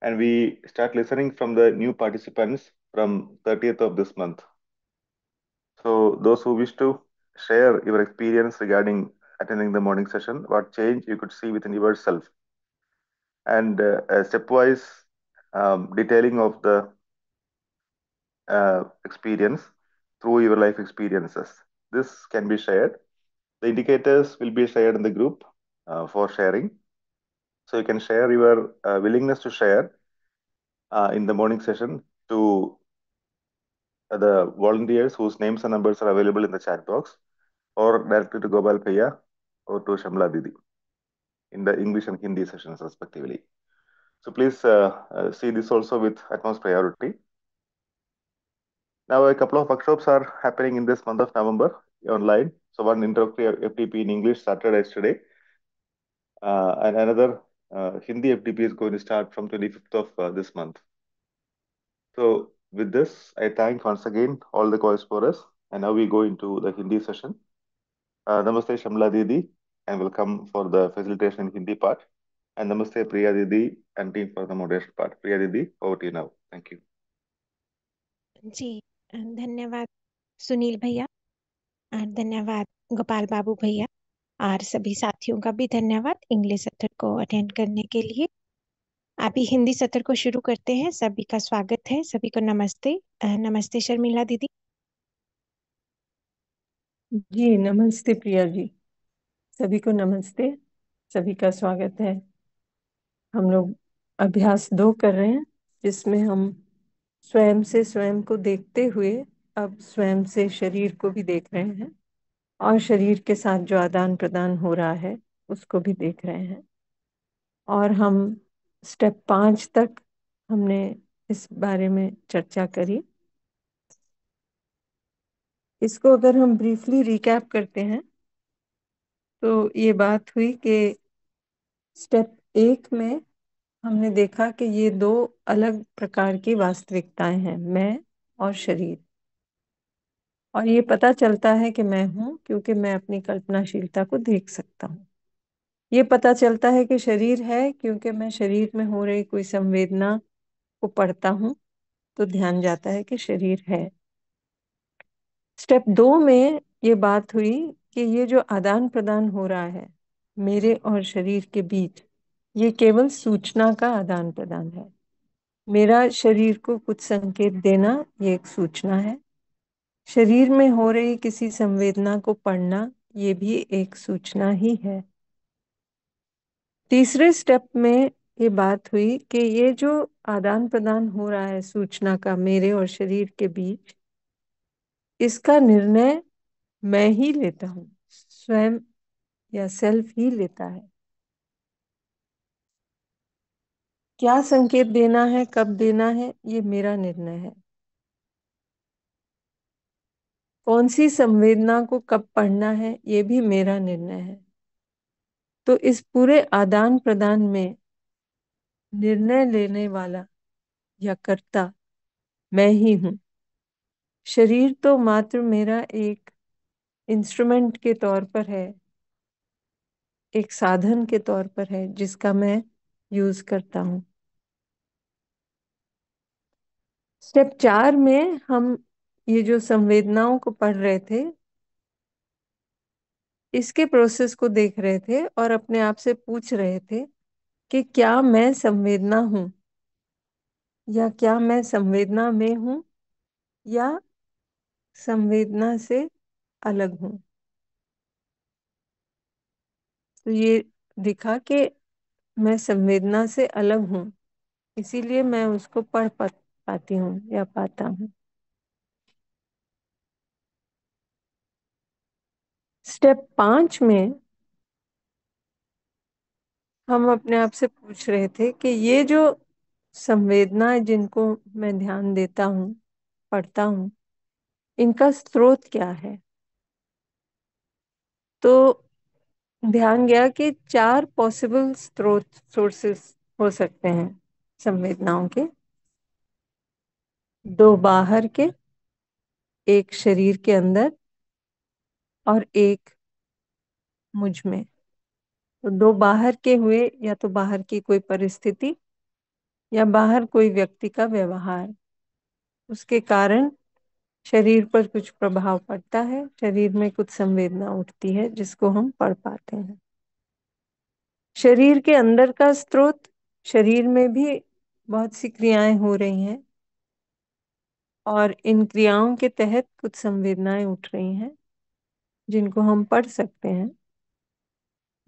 And we start listening from the new participants from 30th of this month. So those who wish to share your experience regarding attending the morning session, what change you could see within yourself. And uh, stepwise um, detailing of the uh, experience through your life experiences. This can be shared the indicators will be shared in the group uh, for sharing. So you can share your uh, willingness to share uh, in the morning session to the volunteers whose names and numbers are available in the chat box or directly to Gopal Bhaiya or to Shamla Didi in the English and Hindi sessions respectively. So please uh, uh, see this also with utmost priority. Now a couple of workshops are happening in this month of November online. So one introductory FTP in English started yesterday. Uh, and another uh, Hindi FTP is going to start from 25th of uh, this month. So with this, I thank once again all the co-explorers. And now we go into the Hindi session. Uh, namaste Shamla Didi and welcome for the facilitation in Hindi part. And Namaste Priya Didi and team for the moderation part. Priya Didi, over to you now. Thank you. जी धन्यवाद सुनील भैया और धन्यवाद गोपाल बाबू भैया। और सभी साथियों का भी धन्यवाद इंग्लिश सत्र को अटेंड करने के लिए। अभी हिंदी सत्र को शुरू करते हैं। सभी का स्वागत है। सभी को नमस्ते। नमस्ते शर्मिला दीदी। जी, नमस्ते प्रिया जी। सभी को नमस्ते। सभी का स्वागत है। हम लोग अभ्यास दो कर रहे हैं, जिसमें हम स्वयं से स्वयं को देखते हुए अब स्वयं से शरीर को भी देख रहे हैं और शरीर के साथ जो आदान प्रदान हो रहा है, उसको भी देख रहे हैं। और हम स्टेप पाँच तक हमने इस बारे में चर्चा करी। इसको अगर हम ब्रीफली रिकैप करते हैं तो ये बात हुई कि स्टेप एक में हमने देखा कि ये दो अलग प्रकार की वास्तविकताएँ हैं, मैं और शरीर। और ये पता चलता है कि मैं हूँ, क्योंकि मैं अपनी कल्पनाशीलता को देख सकता हूँ। ये पता चलता है कि शरीर है, क्योंकि मैं शरीर में हो रही कोई संवेदना को पढ़ता हूँ तो ध्यान जाता है कि शरीर है। स्टेप दो में ये बात हुई कि ये जो आदान प्रदान हो रहा है, मेरे और शरीर के बीच, ये केवल सूचना का आदान प्रदान है। मेरा शरीर को कुछ संकेत देना, ये एक सूचना है। शरीर में हो रही किसी संवेदना को पढ़ना, ये भी एक सूचना ही है। तीसरे स्टेप में ये बात हुई कि ये जो आदान प्रदान हो रहा है सूचना का मेरे और शरीर के बीच, इसका निर्णय मैं ही लेता हूँ, स्वयं या सेल्फ ही लेता है। क्या संकेत देना है, कब देना है, ये मेरा निर्णय है। कौन सी संवेदना को कब पढ़ना है, ये भी मेरा निर्णय है। तो इस पूरे आदान प्रदान में निर्णय लेने वाला या कर्ता मैं ही हूँ। शरीर तो मात्र मेरा एक इंस्ट्रूमेंट के तौर पर है, एक साधन के तौर पर है, जिसका मैं यूज़ करता हूँ। स्टेप चार में हम ये जो संवेदनाओं को पढ़ रहे थे, इसके प्रोसेस को देख रहे थे और अपने आप से पूछ रहे थे कि क्या मैं संवेदना हूँ? या क्या मैं संवेदना में हूँ? या संवेदना से अलग हूँ? तो ये दिखा कि मैं संवेदना से अलग हूँ, इसीलिए मैं उसको पढ़ पाती हूँ या पाता हूँ। स्टेप पाँच में हम अपने आप से पूछ रहे थे कि ये जो संवेदनाएँ जिनको मैं ध्यान देता हूँ, पढ़ता हूँ, इनका स्रोत क्या है? तो ध्यान गया कि चार पॉसिबल स्रोत सोर्सेस हो सकते हैं संवेदनाओं के। दो बाहर के, एक शरीर के अंदर और एक मुझमें। तो दो बाहर के हुए या तो बाहर की कोई परिस्थिति या बाहर कोई व्यक्ति का व्यवहार। उसके कारण शरीर पर कुछ प्रभाव पड़ता है, शरीर में कुछ संवेदना उठती है जिसको हम पढ़ पाते हैं। शरीर के अंदर का स्रोत शरीर में भी बहुत सी क्रियाएँ हो रही हैं और इन क्रियाओं के तहत कुछ संवेदनाएँ उठ रही हैं। जिनको हम पढ़ सकते हैं।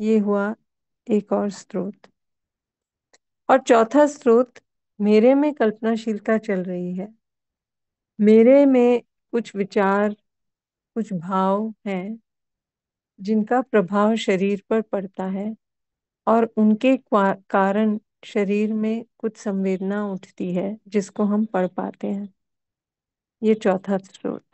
ये हुआ एक और स्रोत। और चौथा स्रोत, मेरे में कल्पनाशीलता चल रही है। मेरे में कुछ विचार, कुछ भाव हैं, जिनका प्रभाव शरीर पर पड़ता है और उनके कारण शरीर में कुछ संवेदना उठती है जिसको हम पढ़ पाते हैं। ये चौथा स्रोत।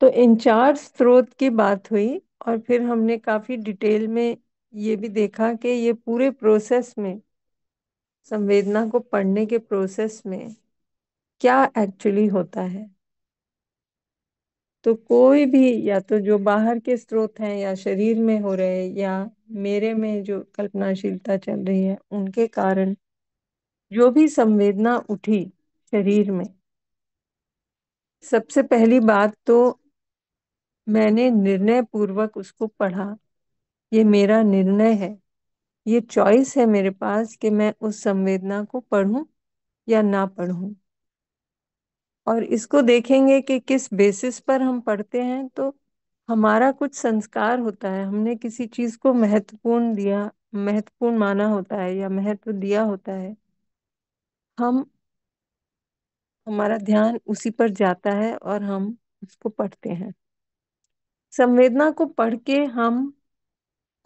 तो इन चार स्रोत की बात हुई और फिर हमने काफ़ी डिटेल में ये भी देखा कि ये पूरे प्रोसेस में, संवेदना को पढ़ने के प्रोसेस में क्या एक्चुअली होता है। तो कोई भी या तो जो बाहर के स्रोत हैं या शरीर में हो रहे या मेरे में जो कल्पनाशीलता चल रही है, उनके कारण जो भी संवेदना उठी शरीर में, सबसे पहली बात तो मैंने निर्णय पूर्वक उसको पढ़ा। ये मेरा निर्णय है। ये चॉइस है मेरे पास कि मैं उस संवेदना को पढ़ूं या ना पढ़ूं। और इसको देखेंगे कि किस बेसिस पर हम पढ़ते हैं तो हमारा कुछ संस्कार होता है। हमने किसी चीज़ को महत्वपूर्ण दिया, महत्वपूर्ण माना होता है या महत्व दिया होता है। हम, हमारा ध्यान उसी पर जाता है और हम उसको पढ़ते हैं। संवेदना को पढ़ के हम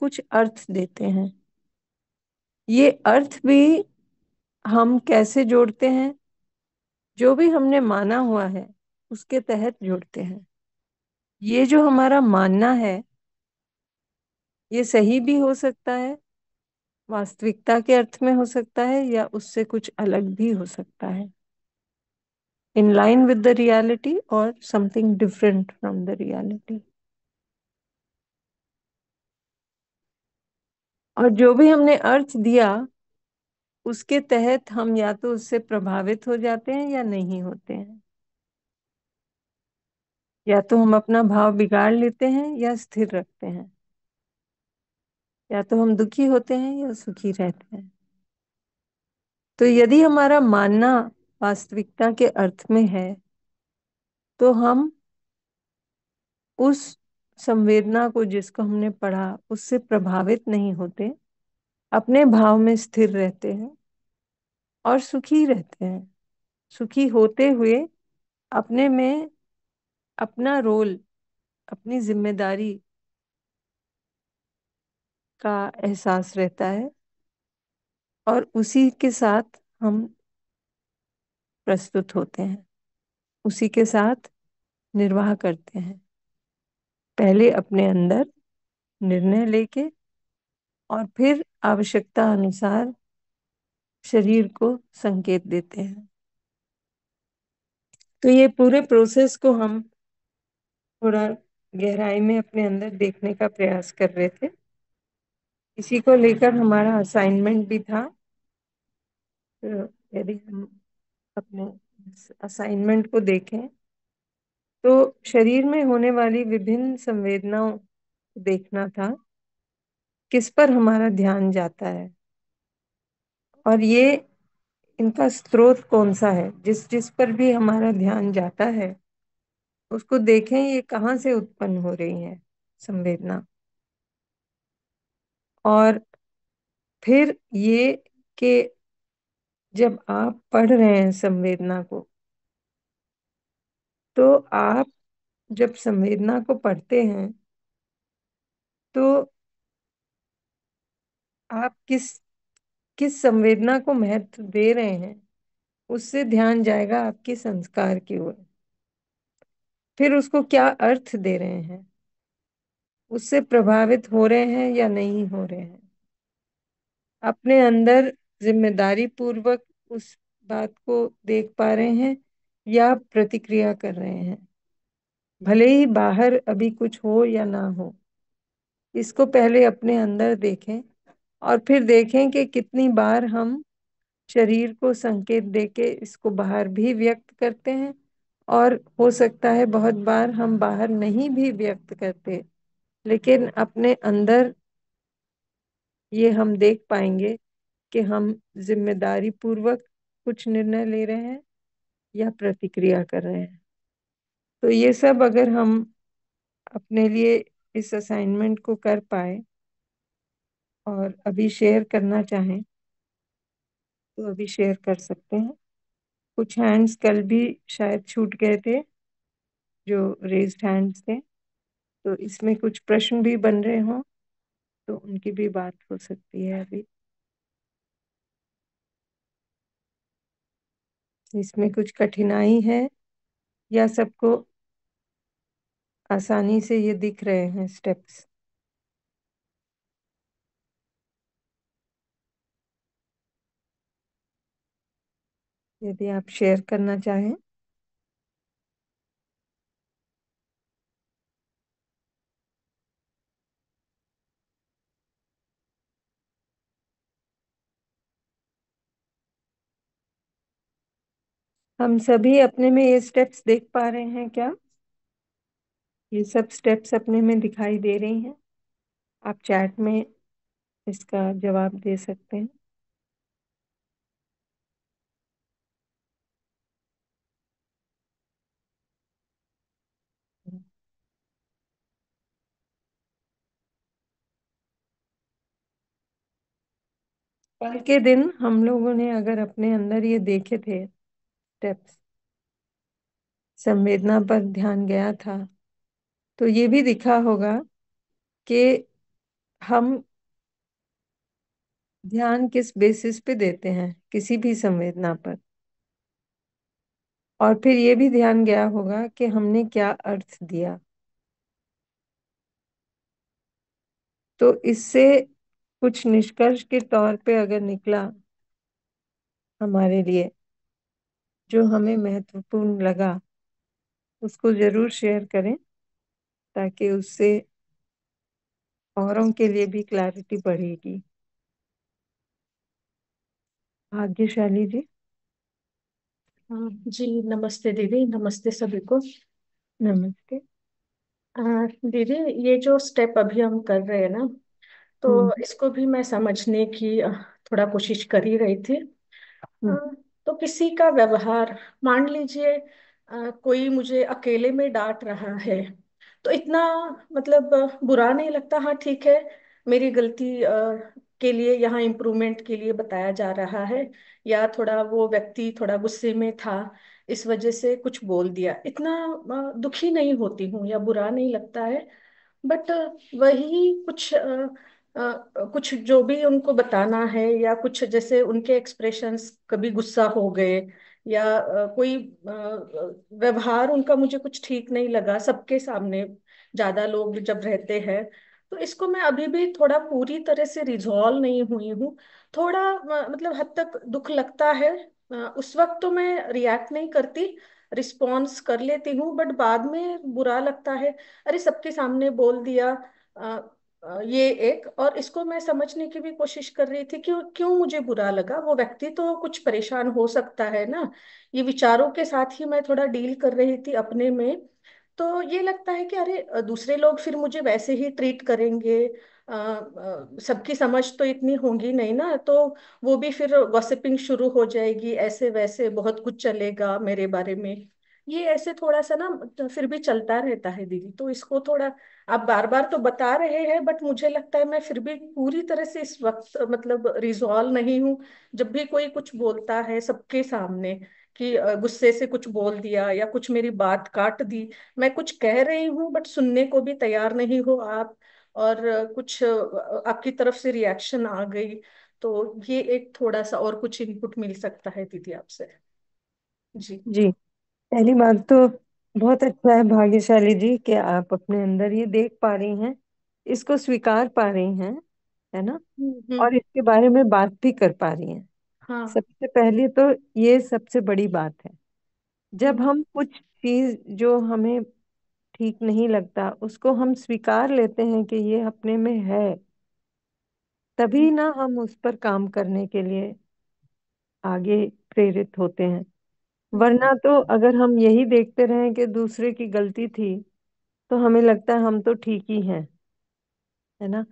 कुछ अर्थ देते हैं। ये अर्थ भी हम कैसे जोड़ते हैं? जो भी हमने माना हुआ है, उसके तहत जोड़ते हैं। ये जो हमारा मानना है, ये सही भी हो सकता है, वास्तविकता के अर्थ में हो सकता है, या उससे कुछ अलग भी हो सकता है। In line with the reality और something different from the reality और जो भी हमने अर्थ दिया, उसके तहत हम या तो उससे प्रभावित हो जाते हैं या नहीं होते हैं। या तो हम अपना भाव बिगाड़ लेते हैं या स्थिर रखते हैं। या तो हम दुखी होते हैं या सुखी रहते हैं। तो यदि हमारा मानना वास्तविकता के अर्थ में है तो हम उस संवेदना को जिसको हमने पढ़ा, उससे प्रभावित नहीं होते। अपने भाव में स्थिर रहते हैं और सुखी रहते हैं। सुखी होते हुए अपने में अपना रोल, अपनी ज़िम्मेदारी का एहसास रहता है और उसी के साथ हम प्रस्तुत होते हैं। उसी के साथ निर्वाह करते हैं। पहले अपने अंदर निर्णय लेके और फिर आवश्यकता अनुसार शरीर को संकेत देते हैं। तो ये पूरे प्रोसेस को हम थोड़ा गहराई में अपने अंदर देखने का प्रयास कर रहे थे। इसी को लेकर हमारा असाइनमेंट भी था। तो यदि हम अपने असाइनमेंट को देखें तो शरीर में होने वाली विभिन्न संवेदनाओं देखना था। किस पर हमारा ध्यान जाता है? और ये इनका स्रोत कौन सा है? जिस जिस पर भी हमारा ध्यान जाता है, उसको देखें ये कहाँ से उत्पन्न हो रही है संवेदना। और फिर ये कि जब आप पढ़ रहे हैं संवेदना को तो आप जब संवेदना को पढ़ते हैं तो आप किस किस संवेदना को महत्व दे रहे हैं, उससे ध्यान जाएगा आपके संस्कार की ओर। फिर उसको क्या अर्थ दे रहे हैं? उससे प्रभावित हो रहे हैं या नहीं हो रहे हैं? अपने अंदर ज़िम्मेदारी पूर्वक उस बात को देख पा रहे हैं या प्रतिक्रिया कर रहे हैं। भले ही बाहर अभी कुछ हो या ना हो, इसको पहले अपने अंदर देखें और फिर देखें कि कितनी बार हम शरीर को संकेत देके इसको बाहर भी व्यक्त करते हैं और हो सकता है बहुत बार हम बाहर नहीं भी व्यक्त करते, लेकिन अपने अंदर ये हम देख पाएँगे कि हम ज़िम्मेदारी पूर्वक कुछ निर्णय ले रहे हैं या प्रतिक्रिया कर रहे हैं। तो ये सब अगर हम अपने लिए इस असाइनमेंट को कर पाए और अभी शेयर करना चाहें तो अभी शेयर कर सकते हैं। कुछ हैंड्स कल भी शायद छूट गए थे, जो रेज्ड हैंड्स थे। तो इसमें कुछ प्रश्न भी बन रहे हों तो उनकी भी बात हो सकती है अभी। इसमें कुछ कठिनाई है या सबको आसानी से ये दिख रहे हैं स्टेप्स यदि आप शेयर करना चाहें। हम सभी अपने में ये स्टेप्स देख पा रहे हैं क्या? ये सब स्टेप्स अपने में दिखाई दे रही हैं। आप चैट में इसका जवाब दे सकते हैं। कल के दिन हम लोगों ने अगर अपने अंदर ये देखे थे स्टेप्स संवेदना पर ध्यान गया था। तो ये भी दिखा होगा कि हम ध्यान किस बेसिस पे देते हैं, किसी भी संवेदना पर। और फिर ये भी ध्यान गया होगा कि हमने क्या अर्थ दिया। तो इससे कुछ निष्कर्ष के तौर पे अगर निकला हमारे लिए जो हमें महत्वपूर्ण लगा उसको ज़रूर शेयर करें ताकि उससे औरों के लिए भी क्लैरिटी बढ़ेगी। भाग्यशाली जी। हाँ, जी नमस्ते दीदी नमस्ते सभी को। नमस्ते। आ, दीदी ये जो स्टेप अभी हम कर रहे हैं ना तो हम्म। इसको भी मैं समझने की आ, थोड़ा कोशिश कर ही रही थी। आ, हम्म तो किसी का व्यवहार मान लीजिए कोई मुझे अकेले में डांट रहा है तो इतना मतलब बुरा नहीं लगता हाँ ठीक है मेरी गलती आ, के लिए यहाँ इम्प्रूवमेंट के लिए बताया जा रहा है या थोड़ा वो व्यक्ति थोड़ा गुस्से में था इस वजह से कुछ बोल दिया। इतना दुखी नहीं होती हूँ या बुरा नहीं लगता है बट वही कुछ अ, अ, कुछ जो भी उनको बताना है या कुछ जैसे उनके एक्सप्रेशंस कभी गुस्सा हो गए या कोई व्यवहार उनका मुझे कुछ ठीक नहीं लगा, सबके सामने ज़्यादा लोग जब रहते हैं तो इसको मैं अभी भी थोड़ा पूरी तरह से रिजॉल्व नहीं हुई हूँ। थोड़ा मतलब हद तक दुख लगता है उस वक्त तो मैं रिएक्ट नहीं करती रिस्पॉन्स कर लेती हूँ बट बाद में बुरा लगता है, अरे सबके सामने बोल दिया ये एक, और इसको मैं समझने की भी कोशिश कर रही थी कि क्यों मुझे बुरा लगा? वो व्यक्ति तो कुछ परेशान हो सकता है ना? ये विचारों के साथ ही मैं थोड़ा डील कर रही थी अपने में। तो ये लगता है कि अरे दूसरे लोग फिर मुझे वैसे ही ट्रीट करेंगे। सबकी समझ तो इतनी होगी नहीं ना? तो वो भी फिर गॉसिपिंग शुरू हो जाएगी ऐसे वैसे बहुत कुछ चलेगा मेरे बारे में। ये ऐसे थोड़ा सा ना तो फिर भी चलता रहता है दीदी। तो इसको थोड़ा, आप बार बार तो बता रहे हैं, बट मुझे लगता है मैं फिर भी पूरी तरह से इस वक्त मतलब रिजॉल्व नहीं हूँ। जब भी कोई कुछ बोलता है सबके सामने कि गुस्से से कुछ बोल दिया या कुछ मेरी बात काट दी, मैं कुछ कह रही हूँ, बट सुनने को भी तैयार नहीं हो आप। और कुछ आपकी तरफ़ से रिएक्शन आ गई तो ये एक थोड़ा सा और कुछ इनपुट मिल सकता है दीदी आपसे। जी। जी। पहली बात तो बहुत अच्छा है भाग्यशाली जी कि आप अपने अंदर ये देख पा रही हैं इसको स्वीकार पा रही हैं है ना? हम्म और हम्म, इसके बारे में बात भी कर पा रही हैं। हाँ। सबसे पहले तो ये सबसे बड़ी बात है जब हम्म हम कुछ चीज़ जो हमें ठीक नहीं लगता उसको हम स्वीकार लेते हैं कि ये अपने में है तभी ना हम उस पर काम करने के लिए आगे प्रेरित होते हैं। हम्म वरना तो अगर हम यही देखते रहें कि दूसरे की गलती थी तो हमें लगता है हम तो ठीक ही हैं है ना?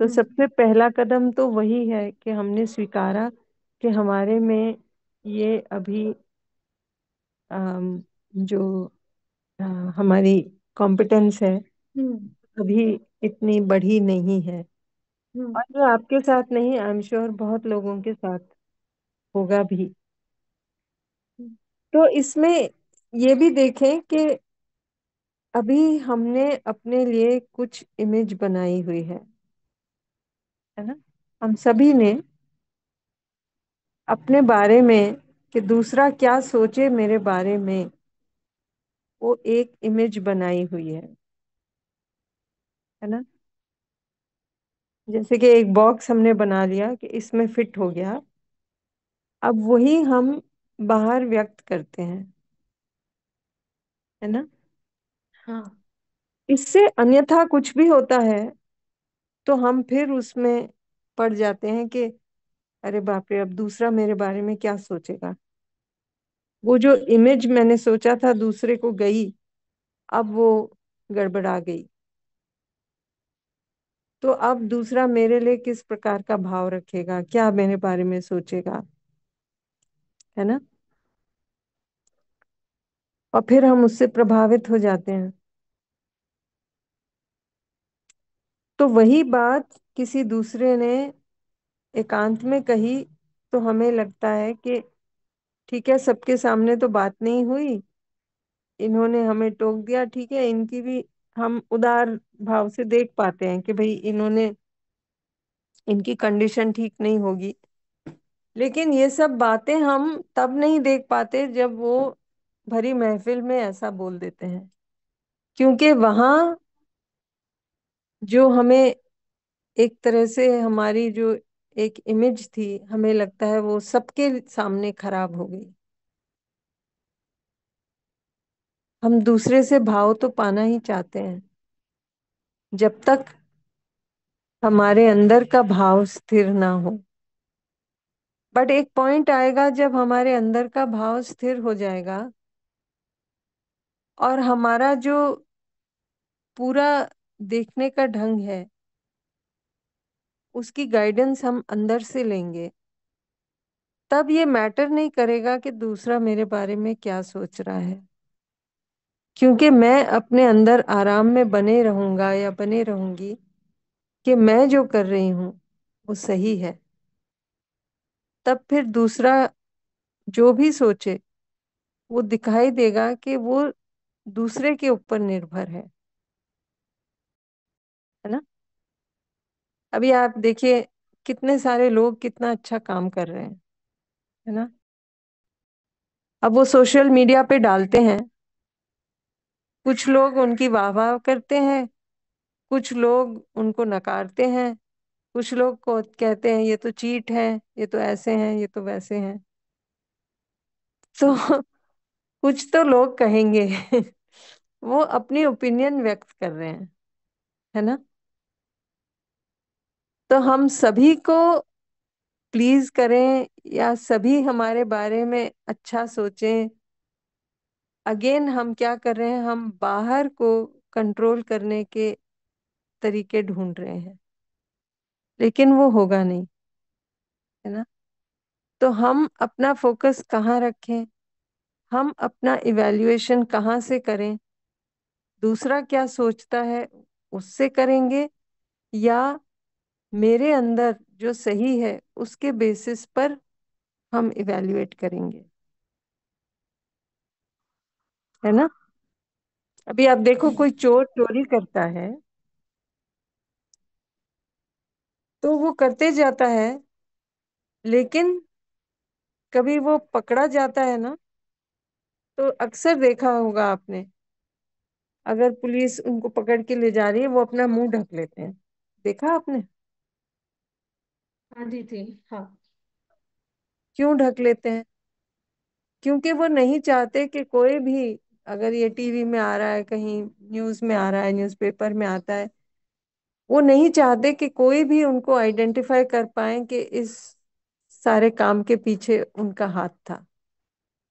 तो हम्म। सबसे पहला कदम तो वही है कि हमने स्वीकारा कि हमारे में ये अभी अम, जो अ, हमारी कॉम्पिटेंस है हम्म। अभी इतनी बढ़ी नहीं है। हम्म। और ये आपके साथ नहीं आई एम श्योर बहुत लोगों के साथ होगा भी। तो इसमें ये भी देखें कि अभी हमने अपने लिए कुछ इमेज बनाई हुई है है ना? हम सभी ने अपने बारे में कि दूसरा क्या सोचे मेरे बारे में, वो एक इमेज बनाई हुई है है ना? जैसे कि एक बॉक्स हमने बना लिया कि इसमें फिट हो गया। अब वही हम बाहर व्यक्त करते हैं। है ना? हाँ। इससे अन्यथा कुछ भी होता है तो हम फिर उसमें पड़ जाते हैं कि अरे बाप रे अब दूसरा मेरे बारे में क्या सोचेगा? वो जो इमेज मैंने सोचा था दूसरे को गई अब वो गड़बड़ा गई। तो अब दूसरा मेरे लिए किस प्रकार का भाव रखेगा? क्या मेरे बारे में सोचेगा? है ना? और फिर हम उससे प्रभावित हो जाते हैं। तो वही बात किसी दूसरे ने एकांत में कही तो हमें लगता है कि ठीक है, सबके सामने तो बात नहीं हुई। इन्होंने हमें टोक दिया, ठीक है, इनकी भी हम उदार भाव से देख पाते हैं कि भाई इन्होंने, इनकी कंडीशन ठीक नहीं होगी। लेकिन ये सब बातें हम तब नहीं देख पाते जब वो भरी महफिल में ऐसा बोल देते हैं। क्योंकि वहाँ जो हमें एक तरह से हमारी जो एक इमेज थी, हमें लगता है वो सबके सामने खराब हो गई। हम दूसरे से भाव तो पाना ही चाहते हैं। जब तक हमारे अंदर का भाव स्थिर ना हो। बट एक पॉइंट आएगा जब हमारे अंदर का भाव स्थिर हो जाएगा और हमारा जो पूरा देखने का ढंग है, उसकी गाइडेंस हम अंदर से लेंगे। तब ये मैटर नहीं करेगा कि दूसरा मेरे बारे में क्या सोच रहा है। क्योंकि मैं अपने अंदर आराम में बने रहूँगा या बने रहूँगी कि मैं जो कर रही हूँ, वो सही है। तब फिर दूसरा जो भी सोचे, वो दिखाई देगा कि वो दूसरे के ऊपर निर्भर है। है ना? अभी आप देखिए, कितने सारे लोग कितना अच्छा काम कर रहे हैं, है ना? अब वो सोशल मीडिया पे डालते हैं। कुछ लोग उनकी वाह वाह करते हैं, कुछ लोग उनको नकारते हैं। कुछ लोग को कहते हैं, ये तो चीट है, ये तो ऐसे हैं, ये तो वैसे हैं। तो कुछ तो लोग कहेंगे। वो अपनी ओपिनियन व्यक्त कर रहे हैं, है ना? तो हम सभी को प्लीज़ करें या सभी हमारे बारे में अच्छा सोचें। अगेन हम क्या कर रहे हैं? हम बाहर को कंट्रोल करने के तरीके ढूंढ रहे हैं। लेकिन वो होगा नहीं, है ना? तो हम अपना फोकस कहाँ रखें? हम अपना इवेल्युएशन कहाँ से करें? दूसरा क्या सोचता है, उससे करेंगे? या मेरे अंदर जो सही है, उसके बेसिस पर हम इवैल्यूएट करेंगे? है ना? अभी आप देखो, कोई चोर चोरी करता है तो वो करते जाता है लेकिन कभी वो पकड़ा जाता है ना तो अक्सर देखा होगा आपने। अगर पुलिस उनको पकड़ के ले जा रही है वो अपना मुँह ढक लेते हैं। देखा आपने? हाँ दीदी हाँ। क्यों ढक लेते हैं? क्योंकि वो नहीं चाहते कि कोई भी अगर ये टीवी में आ रहा है कहीं न्यूज़ में आ रहा है न्यूज़पेपर में आता है वो नहीं चाहते कि कोई भी उनको आइडेंटिफाई कर पाए कि इस सारे काम के पीछे उनका हाथ था।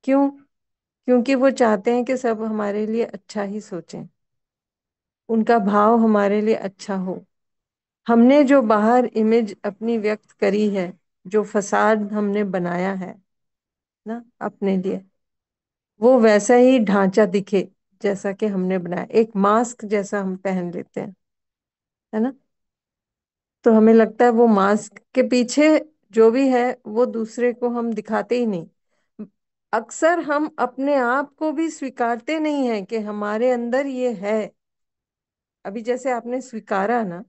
क्यों? क्योंकि वो चाहते हैं कि सब हमारे लिए अच्छा ही सोचें। उनका भाव हमारे लिए अच्छा हो। हमने जो बाहर इमेज अपनी व्यक्त करी है, जो फसाद हमने बनाया है, ना, अपने लिए, वो वैसा ही ढांचा दिखे जैसा कि हमने बनाया। एक मास्क जैसा हम पहन लेते हैं। है ना? तो हमें लगता है वो मास्क के पीछे जो भी है, वो दूसरे को हम दिखाते ही नहीं। अक्सर हम अपने आप को भी स्वीकारते नहीं है कि हमारे अंदर ये है। अभी जैसे आपने स्वीकारा ना,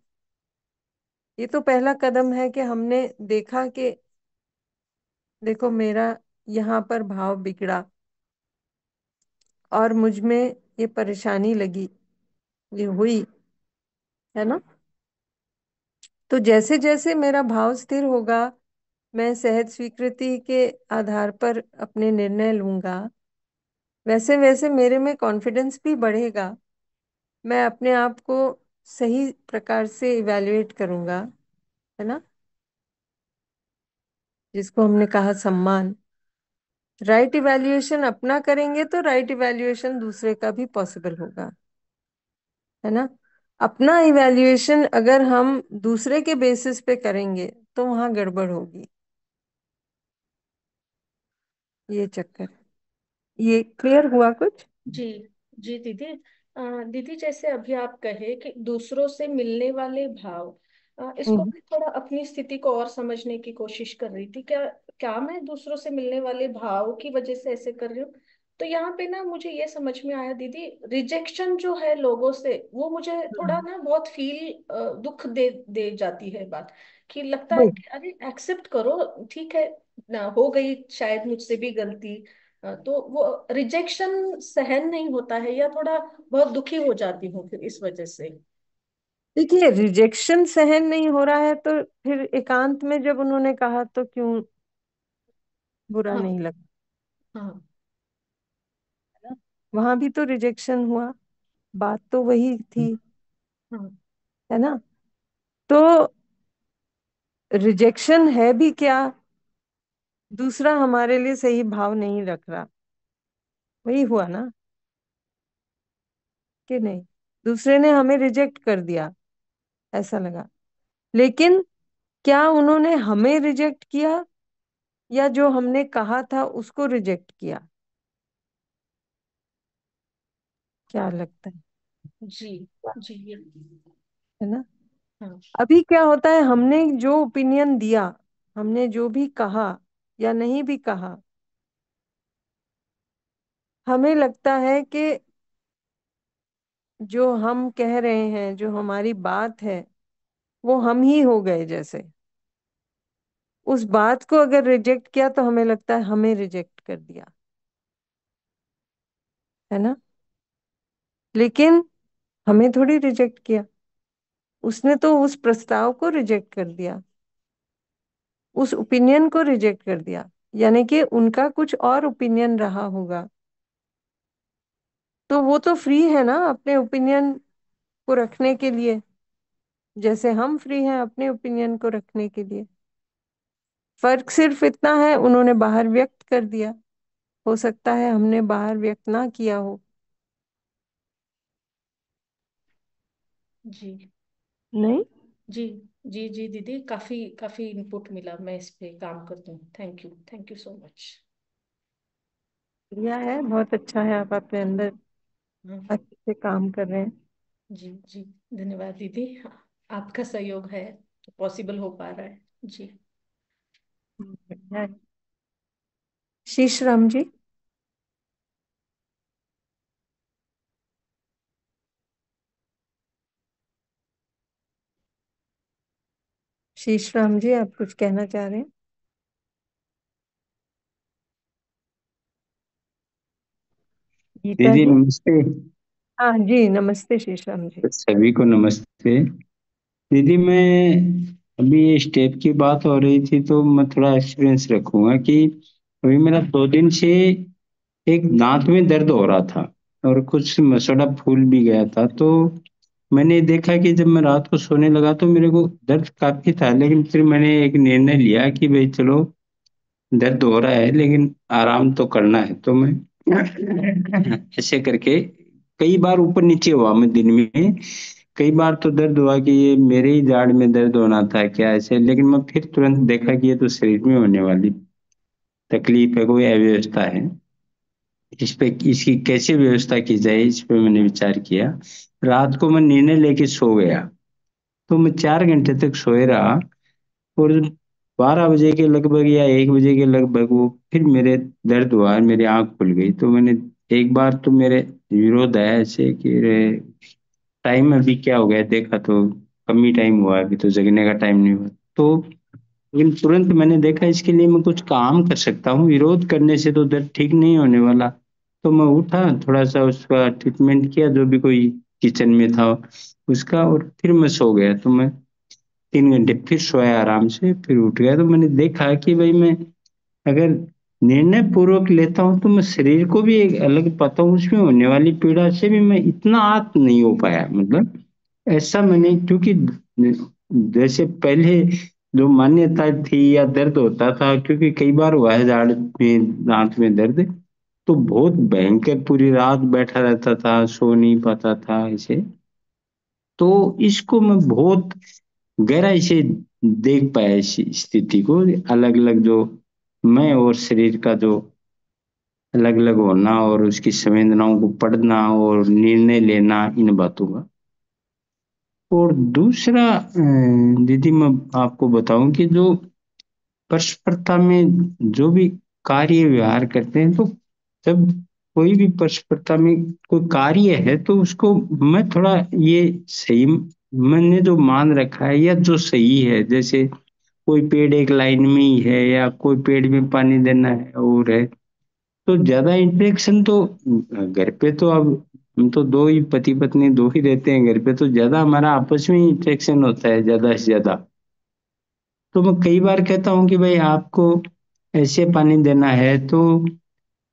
ये तो पहला कदम है कि हमने देखा कि देखो मेरा यहाँ पर भाव बिगड़ा और मुझमें ये परेशानी लगी, ये हुई। है ना? तो जैसे जैसे मेरा भाव स्थिर होगा, मैं सहज स्वीकृति के आधार पर अपने निर्णय लूँगा वैसे वैसे मेरे में कॉन्फिडेंस भी बढ़ेगा। मैं अपने आप को सही प्रकार से इवेल्युएट करूँगा, है ना? जिसको हमने कहा सम्मान। राइट इवेल्युएशन अपना करेंगे तो राइट इवेल्युएशन दूसरे का भी पॉसिबल होगा, है ना? अपना इवेल्युएशन अगर हम दूसरे के बेसिस पे करेंगे तो वहाँ गड़बड़ होगी। ये चक्कर। ये क्लियर हुआ कुछ? जी जी दीदी। अ, दीदी जैसे अभी आप कहे कि दूसरों से मिलने वाले भाव अ, इसको हम्म। मैं थोड़ा अपनी स्थिति को और समझने की कोशिश कर रही थी। क्या क्या मैं दूसरों से मिलने वाले भाव की वजह से ऐसे कर रही हूँ? तो यहाँ पे ना मुझे ये समझ में आया दीदी रिजेक्शन जो है लोगों से वो मुझे थोड़ा ना बहुत फील दुख दे दे जाती है बात कि लगता है कि अरे एक्सेप्ट करो ठीक है ना हो गई शायद मुझसे भी गलती तो वो रिजेक्शन सहन नहीं होता है या थोड़ा बहुत दुखी हो जाती हूँ फिर इस वजह से। देखिए रिजेक्शन सहन नहीं हो रहा है तो फिर एकांत में जब उन्होंने कहा तो क्यों बुरा हाँ। नहीं लगा? हाँ। वहाँ भी तो रिजेक्शन हुआ। बात तो वही थी हाँ। है ना? तो रिजेक्शन है भी क्या? दूसरा हमारे लिए सही भाव नहीं रख रहा। वही हुआ ना? कि नहीं? दूसरे ने हमें रिजेक्ट कर दिया ऐसा लगा। लेकिन क्या उन्होंने हमें रिजेक्ट किया? या जो हमने कहा था उसको रिजेक्ट किया? क्या लगता है? जी जी है ना? हाँ। अभी क्या होता है हमने जो ओपिनियन दिया हमने जो भी कहा या नहीं भी कहा हमें लगता है कि जो हम कह रहे हैं जो हमारी बात है वो हम ही हो गए जैसे। उस बात को अगर रिजेक्ट किया तो हमें लगता है हमें रिजेक्ट कर दिया। है ना? लेकिन हमें थोड़ी रिजेक्ट किया। उसने तो उस प्रस्ताव को रिजेक्ट कर दिया। उस ओपिनियन को रिजेक्ट कर दिया। यानी कि उनका कुछ और ओपिनियन रहा होगा। तो वो तो फ्री है ना अपने ओपिनियन को रखने के लिए। जैसे हम फ्री हैं अपने ओपिनियन को रखने के लिए। फ़र्क सिर्फ़ इतना है, उन्होंने बाहर व्यक्त कर दिया। हो सकता है हमने बाहर व्यक्त ना किया हो। जी। नहीं? जी जी जी दीदी काफ़ी काफ़ी इनपुट मिला मैं इस पे काम करती हूँ। Thank you thank you so much बढ़िया है बहुत अच्छा है आप अपने अंदर हाँ अच्छे से काम कर रहे हैं। जी जी धन्यवाद दीदी आपका सहयोग है तो पॉसिबल हो पा रहा है जी। शीश राम जी? शीश राम जी आप कुछ कहना चाह रहे हैं? जी। नमस्ते। हाँ जी नमस्ते शीश राम जी। सभी को नमस्ते। दीदी मैं अभी ये स्टेप की बात हो रही थी तो मैं थोड़ा एक्सपीरियंस रखूँगा कि अभी मेरा दो दिन से एक दांत में दर्द हो रहा था और कुछ मसड़ा फूल भी गया था तो मैंने देखा कि जब मैं रात को सोने लगा तो मेरे को दर्द काफ़ी था, लेकिन फिर मैंने एक निर्णय लिया कि भाई चलो, दर्द हो रहा है, लेकिन आराम तो करना है। तो मैं ऐसे करके कई बार ऊपर नीचे हुआ मैं दिन में, कई बार तो दर्द हुआ कि ये मेरे ही जाड़ में दर्द होना था क्या ऐसे, लेकिन मैं फिर तुरंत देखा कि ये तो शरीर में होने वाली तकलीफ़ है, कोई अव्यवस्था है। इस पे इसकी कैसे व्यवस्था की जाए, इस पे मैंने विचार किया। रात को मैं निर्णय लेके सो गया। तो मैं चार घंटे तक सोए रहा और बारह बजे के लगभग या एक बजे के लगभग वो फिर मेरे दर्द हुआ मेरी आँख खुल गई। तो मैंने एक बार तो मेरे विरोध आया ऐसे कि टाइम अभी क्या हो गया? देखा तो कम ही टाइम हुआ, अभी तो जगने का टाइम नहीं हुआ। तो लेकिन तुरंत मैंने देखा इसके लिए मैं कुछ काम कर सकता हूँ। विरोध करने से तो दर्द ठीक नहीं होने वाला। तो मैं उठा थोड़ा सा उसका ट्रीटमेंट किया, जो भी कोई किचन में था उसका, और फिर मैं सो गया। तो मैं तीन घंटे फिर सोया आराम से, फिर उठ गया। तो मैंने देखा कि भाई मैं अगर निर्णय पूर्वक लेता हूँ तो मैं शरीर को भी एक अलग पाता हूँ, उसमें होने वाली पीड़ा से भी मैं इतना आत नहीं हो पाया। मतलब ऐसा मैंने, क्योंकि जैसे पहले जो मान्यता थी या दर्द होता था, क्योंकि कई बार हुआ है झाड़ में, दांत में दर्द तो बहुत भयंकर पूरी रात बैठा रहता था, सो नहीं पाता था ऐसे। तो इसको मैं बहुत गहराई से देख पाया इस स्थिति को अलग अलग जो मैं और शरीर का जो अलग अलग होना और उसकी संवेदनाओं को पढ़ना और निर्णय लेना इन बातों का। और दूसरा दीदी मैं आपको बताऊँ कि जो परस्परता में जो भी कार्य व्यवहार करते हैं तो जब कोई भी परस्परता में कोई कार्य है तो उसको मैं थोड़ा ये सही मैंने जो मान रखा है या जो सही है, जैसे कोई पेड़ एक लाइन में ही है या कोई पेड़ में पानी देना है और है तो ज़्यादा इंटरेक्शन तो घर पे तो अब हम तो दो ही पति पत्नी दो ही रहते हैं घर पे तो ज़्यादा हमारा आपस में ही इंटरेक्शन होता है, ज़्यादा से ज़्यादा। तो मैं कई बार कहता हूँ कि भाई आपको ऐसे पानी देना है तो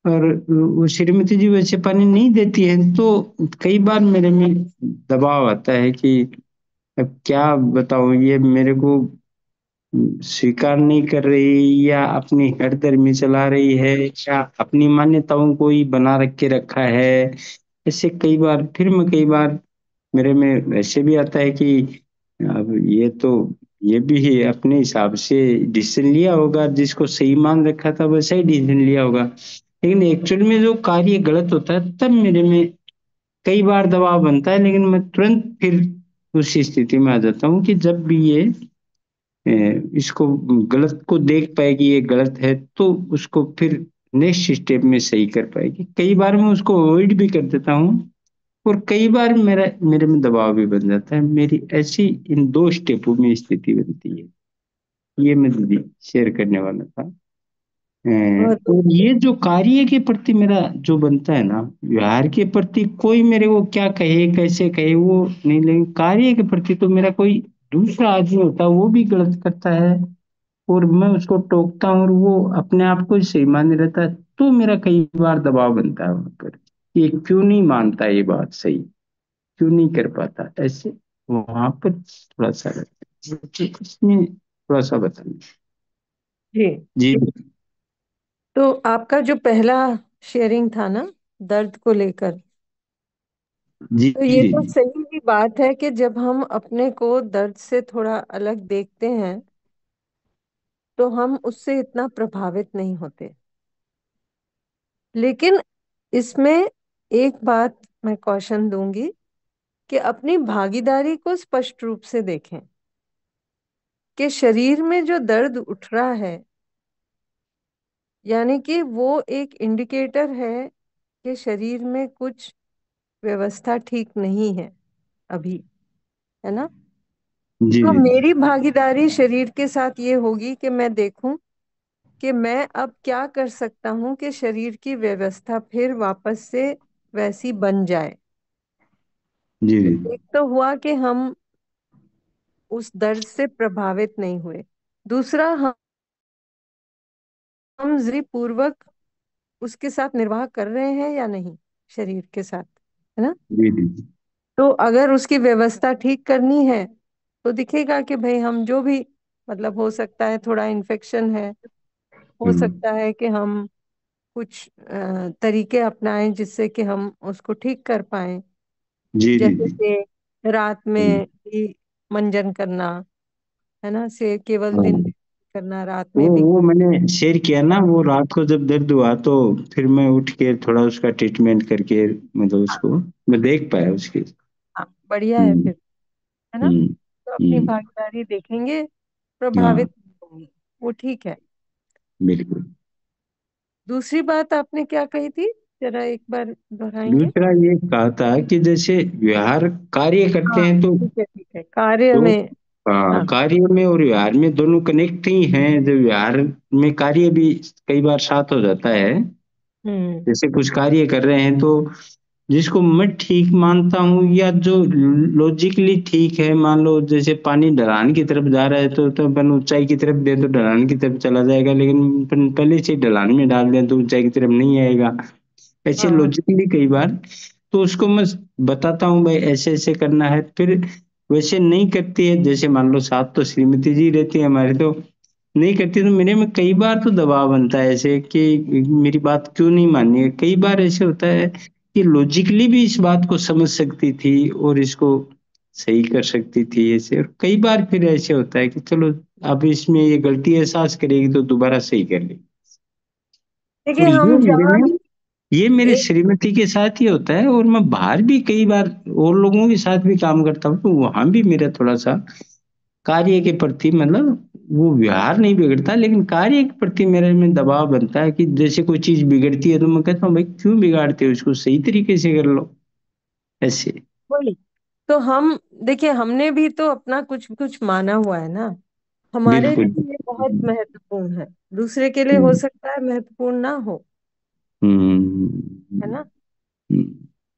और श्रीमती जी वैसे पानी नहीं देती है तो कई बार मेरे में दबाव आता है कि अब क्या बताऊँ, ये मेरे को स्वीकार नहीं कर रही या अपनी हरदर्मी चला रही है, या अपनी मान्यताओं को ही बना रख के रखा है ऐसे कई बार, फिर मैं कई बार, मेरे में ऐसे भी आता है कि, अब ये तो ये भी है, अपने हिसाब से डिसीज़न लिया होगा, जिसको सही मान रखा था, वैसा ही डिसीज़न लिया होगा। लेकिन एक्चुअल में जो कार्य गलत होता है, तब मेरे में कई बार दबाव बनता है, लेकिन मैं तुरंत फिर उस स्थिति में आ जाता हूँ कि जब भी ये इसको गलत को देख पाएगी ये गलत है तो उसको फिर नेक्स्ट स्टेप में सही कर पाएगी। कई बार मैं उसको अवॉइड भी कर देता हूँ और कई बार मेरा मेरे में दबाव भी बन जाता है। मेरी ऐसी इन दो स्टेपों में स्थिति बनती है। ये मैं दीदी शेयर करने वाला था। बहुत और ये जो कार्य के प्रति मेरा जो बनता है ना व्यवहार के प्रति कोई मेरे को क्या कहे कैसे कहे वो नहीं लेकिन कार्य के प्रति तो मेरा कोई दूसरा आदमी होता है वो भी गलत करता है। और मैं उसको टोकता हूँ और वो अपने आप को ही सही माने रहता है तो मेरा कई बार दबाव बनता है वहाँ पर ये क्यों नहीं मानता ये बात सही? क्यों नहीं कर पाता? ऐसे वहाँ पर थोड़ा सा इसमें थोड़ा सा बताइए। जी। जी। तो आपका जो पहला शेयरिंग था ना दर्द को लेकर। जी तो ये जी तो सही भी बात है कि जब हम अपने को दर्द से थोड़ा अलग देखते हैं तो हम उससे इतना प्रभावित नहीं होते। लेकिन इसमें एक बात मैं कॉशन दूँगी कि अपनी भागीदारी को स्पष्ट रूप से देखें कि शरीर में जो दर्द उठ रहा है, यानी कि वो एक इंडिकेटर है कि शरीर में कुछ व्यवस्था ठीक नहीं है अभी, है ना? तो जी। मेरी भागीदारी शरीर के साथ ये होगी कि मैं देखूँ कि मैं अब क्या कर सकता हूँ कि शरीर की व्यवस्था फिर वापस से वैसी बन जाए। जी जी। एक तो हुआ कि हम उस दर्द से प्रभावित नहीं हुए। दूसरा हम हम जी पूर्वक उसके साथ निर्वाह कर रहे हैं या नहीं शरीर के साथ है ना? जी जी। तो अगर उसकी व्यवस्था ठीक करनी है तो दिखेगा कि भाई हम जो भी मतलब हो सकता है थोड़ा इन्फेक्शन है हो हम्म, सकता है कि हम कुछ अ, तरीके अपनाएँ जिससे कि हम उसको ठीक कर पाएँ। जी जी जैसे जी। कि रात हम्म, में भी मंजन करना है ना? से केवल दिन हाँ। में करना रात वो में भी वो मैंने शेयर किया ना वो रात को जब दर्द हुआ तो फिर मैं उठ के थोड़ा उसका ट्रीटमेंट करके मतलब उसको मैं देख पाया उसकी। हाँ बढ़िया है हम्म। फिर है ना? हम्म। अपनी हम्म। भागीदारी देखेंगे हाँ। प्रभावित नहीं होंगे। वो ठीक है। बिल्कुल। दूसरी बात आपने क्या कही थी? जरा एक बार दोहराएँगे? दूसरा ये कहा था कि जैसे व्यवहार कार्य करते हाँ हैं तो ठीक है ठीक है। कार्य तो में हाँ, हाँ। कार्य में और व्यवहार में दोनों कनेक्ट ही हैं। जब व्यवहार में कार्य भी कई बार साथ हो जाता है। हम्म। जैसे कुछ कार्य कर रहे हैं तो जिसको मैं ठीक मानता हूँ या जो लॉजिकली ठीक है मान लो जैसे पानी ढलान की तरफ़ जा रहा है तो तो अपन ऊंचाई की तरफ़ दे तो ढलान की तरफ़ चला जाएगा लेकिन अपन पहले से ढलान में डाल दें तो ऊंचाई की तरफ़ नहीं आएगा। ऐसे हाँ। लॉजिकली कई बार तो उसको मैं बताता हूँ भाई ऐसे ऐसे करना है। फिर वैसे नहीं करती है जैसे मान लो साथ तो श्रीमती जी रहती है हमारे तो नहीं करती तो मेरे में कई बार तो दबाव बनता है ऐसे कि मेरी बात क्यों नहीं माननी है कई बार ऐसे होता है कि लॉजिकली भी इस बात को समझ सकती थी और इसको सही कर सकती थी ऐसे। और कई बार फिर ऐसे होता है कि चलो अब इसमें ये गलती एहसास करेगी तो दोबारा सही कर लेगी। तो ये ये मेरे श्रीमती के साथ ही होता है और मैं बाहर भी कई बार और लोगों के साथ भी काम करता हूँ तो वहाँ भी मेरा थोड़ा सा कार्य के प्रति मतलब वो व्यवहार नहीं बिगड़ता लेकिन कार्य के प्रति मेरे में दबाव बनता है कि जैसे कोई चीज़ बिगड़ती है तो मैं कहता हूँ भाई क्यों बिगाड़ते हो इसको सही तरीके से कर लो। ऐसे। वही। तो हम देखिए हमने भी तो अपना कुछ कुछ माना हुआ है ना। हमारे बिल्कुल। लिए ये बहुत महत्वपूर्ण है। दूसरे के लिए हो हम्म। सकता है महत्वपूर्ण ना हो। है हम्म ना? हम्म,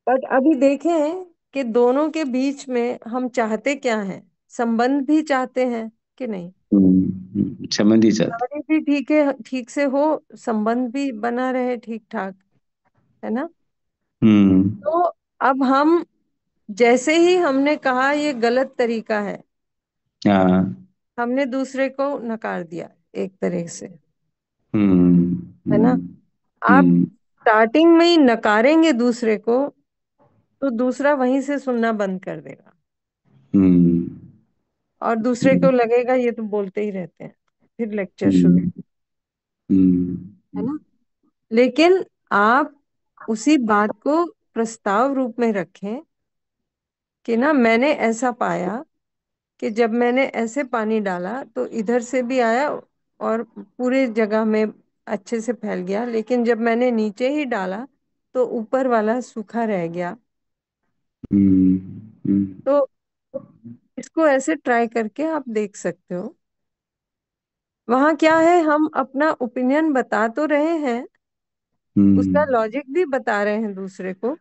बट अभी देखें कि दोनों के बीच में हम चाहते क्या हैं? संबंध भी चाहते हैं कि नहीं? हम्म, समझ ही। साथ भी ठीक है ठीक से हो संबंध भी बना रहे ठीक ठाक है ना? हम्म। तो अब हम जैसे ही हमने कहा ये गलत तरीका है हाँ। हमने दूसरे को नकार दिया एक तरह से। हम्म है ना? हम्म। आप स्टार्टिंग में ही नकारेंगे दूसरे को तो दूसरा वहीं से सुनना बंद कर देगा। हम्म। और दूसरे को लगेगा ये तो बोलते ही रहते हैं फिर लेक्चर शुरू। हम्म। हम्म। है ना? लेकिन आप उसी बात को प्रस्ताव रूप में रखें कि ना मैंने ऐसा पाया कि जब मैंने ऐसे पानी डाला तो इधर से भी आया और पूरे जगह में अच्छे से फैल गया लेकिन जब मैंने नीचे ही डाला तो ऊपर वाला सूखा रह गया। हम्म। हम्म। तो इसको ऐसे ट्राई करके आप देख सकते हो। वहाँ क्या है हम अपना ओपिनियन बता तो रहे हैं उसका हम्म। लॉजिक भी बता रहे हैं दूसरे को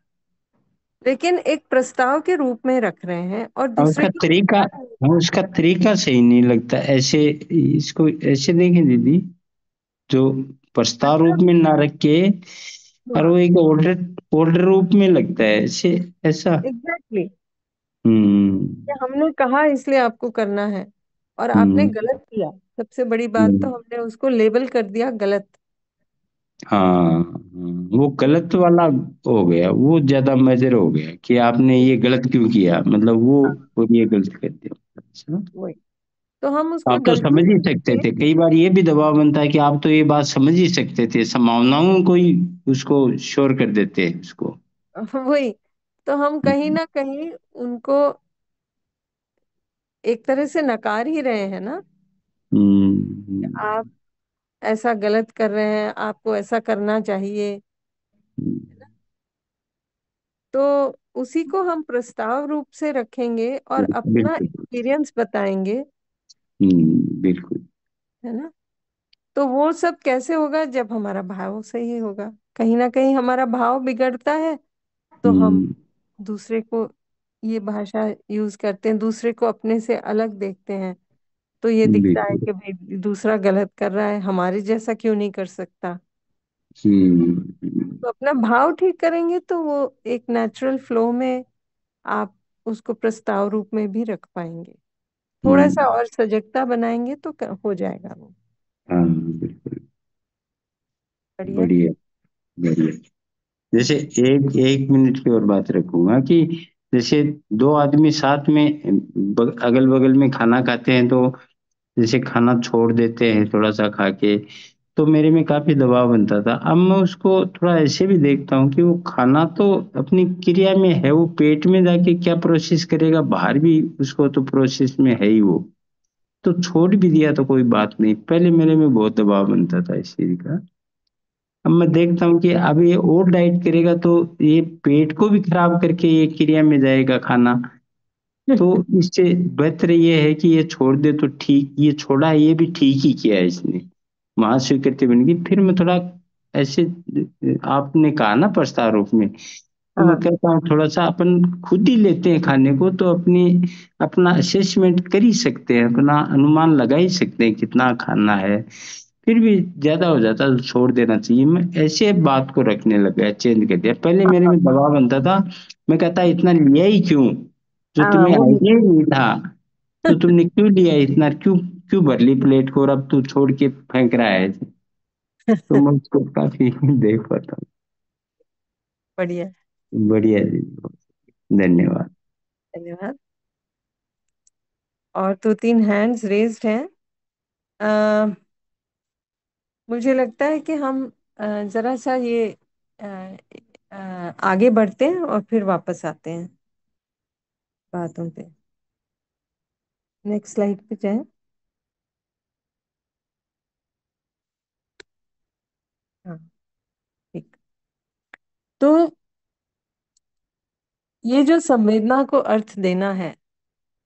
लेकिन एक प्रस्ताव के रूप में रख रहे हैं और दूसरे उसका तरीका उसका तरीका सही नहीं लगता ऐसे इसको ऐसे देखें दीदी जो प्रस्ताव रूप में ना रख के और वो एक ऑर्डर ऑर्डर रूप में लगता है ऐसे ऐसा। Exactly hmm. हमने कहा इसलिए आपको करना है और आपने हम्म। गलत किया। सबसे बड़ी बात तो हम्म, हमने उसको लेबल कर दिया गलत। हाँ हाँ, वो गलत वाला हो गया वो ज़्यादा मेजर हो गया कि आपने ये गलत क्यों किया? मतलब वो वो ये गलत कर दिया। अच्छा। वही। तो हम उसको आप तो गलती समझ ही सकते थे। कई बार ये भी दबाव बनता है कि आप तो ये बात समझ ही सकते थे। संभावनाओं को ही उसको श्योर कर देते हैं उसको। वही। तो हम कहीं ना कहीं उनको एक तरह से नकार ही रहे हैं ना? कि हम्म। आप ऐसा गलत कर रहे हैं आपको ऐसा करना चाहिए तो उसी को हम प्रस्ताव रूप से रखेंगे और अपना बिल्कुल। एक्सपीरियंस बताएँगे। हम्म बिल्कुल। है ना? तो वो सब कैसे होगा जब हमारा भाव सही होगा? कहीं ना कहीं हमारा भाव बिगड़ता है तो हम हम्म। दूसरे को ये भाषा यूज़ करते हैं दूसरे को अपने से अलग देखते हैं तो ये दिखता है बिल्कुल। कि भाई दूसरा गलत कर रहा है हमारे जैसा क्यों नहीं कर सकता? हम्म। तो अपना भाव ठीक करेंगे तो वो एक नेचुरल फ्लो में आप उसको प्रस्ताव रूप में भी रख पाएँगे। थोड़ा सा हम्म। और सजगता बनाएँगे तो क- हो जाएगा वो। हाँ बिल्कुल। बढ़िया। बढ़िया बढ़िया। जैसे एक एक मिनट की और बात रखूँगा कि जैसे दो आदमी साथ में बग, अगल बगल में खाना खाते हैं तो जैसे खाना छोड़ देते हैं थोड़ा सा खा के तो मेरे में काफ़ी दबाव बनता था। अब मैं उसको थोड़ा ऐसे भी देखता हूँ कि वो खाना तो अपनी क्रिया में है वो पेट में जाके क्या प्रोसेस करेगा बाहर भी उसको तो प्रोसेस में है ही वो। तो छोड़ भी दिया तो कोई बात नहीं। पहले मेरे में बहुत दबाव बनता था इस चीज़ का। अब मैं देखता हूँ कि अब ये और डाइट करेगा तो ये पेट को भी खराब करके ये क्रिया में जाएगा खाना। तो इससे बेहतर ये है कि ये छोड़ दे तो ठीक ये छोड़ा है ये भी ठीक ही किया है इसने। महास्वीकृति बन गई। फिर मैं थोड़ा ऐसे आपने कहा ना प्रस्ताव रूप में तो मैं हाँ। कहता हूँ थोड़ा सा अपन खुद ही लेते हैं खाने को तो अपनी अपना असेसमेंट कर ही सकते हैं अपना अनुमान लगा ही सकते हैं कितना खाना है। फिर भी ज़्यादा हो जाता तो छोड़ देना चाहिए। मैं ऐसे बात को रखने लगा चेंज कर दिया। पहले मेरे में दबाव बनता था। मैं कहता इतना लिया ही क्यों? जो हाँ तुम्हें आइडिया ही नहीं था तो तुमने क्यों लिया इतना? क्यों क्यों भर ली प्लेट को और अब तू छोड़ के फेंक रहा है? तो मैं उसको काफ़ी देख पाता हूँ। बढ़िया। बढ़िया जी। धन्यवाद। धन्यवाद। और दो तीन हैंड्स रेज्ड हैं। अ, मुझे लगता है कि हम जरा सा ये आगे बढ़ते हैं और फिर वापस आते हैं बातों पे। नेक्स्ट स्लाइड पे जाएँ। हाँ ठीक। तो ये जो संवेदना को अर्थ देना है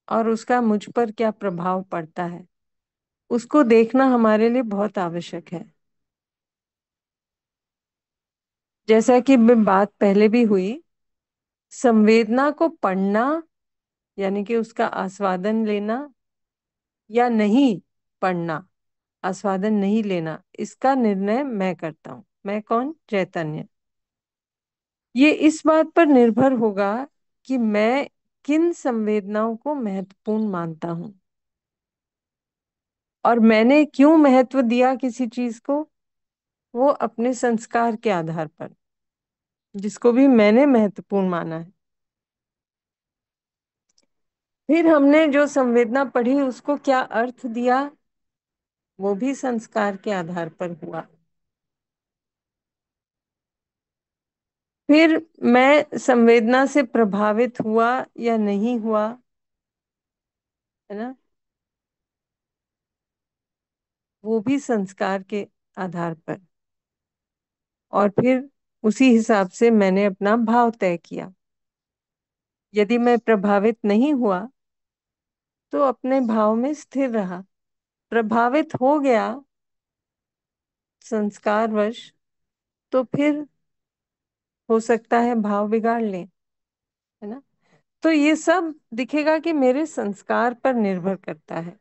और उसका मुझ पर क्या प्रभाव पड़ता है, उसको देखना हमारे लिए बहुत आवश्यक है। जैसा कि बात पहले भी हुई, संवेदना को पढ़ना, यानी कि उसका आस्वादन लेना या नहीं पढ़ना, आस्वादन नहीं लेना, इसका निर्णय मैं करता हूँ। मैं कौन? चैतन्य। ये इस बात पर निर्भर होगा कि मैं किन संवेदनाओं को महत्वपूर्ण मानता हूँ। और मैंने क्यों महत्व दिया किसी चीज़ को? वो अपने संस्कार के आधार पर। जिसको भी मैंने महत्वपूर्ण माना है। फिर हमने जो संवेदना पढ़ी, उसको क्या अर्थ दिया? वो भी संस्कार के आधार पर हुआ। फिर मैं संवेदना से प्रभावित हुआ या नहीं हुआ? है ना? वो भी संस्कार के आधार पर। और फिर उसी हिसाब से मैंने अपना भाव तय किया। यदि मैं प्रभावित नहीं हुआ तो अपने भाव में स्थिर रहा। प्रभावित हो गया संस्कारवश तो फिर हो सकता है भाव बिगाड़ ले, है ना? तो ये सब दिखेगा कि मेरे संस्कार पर निर्भर करता है।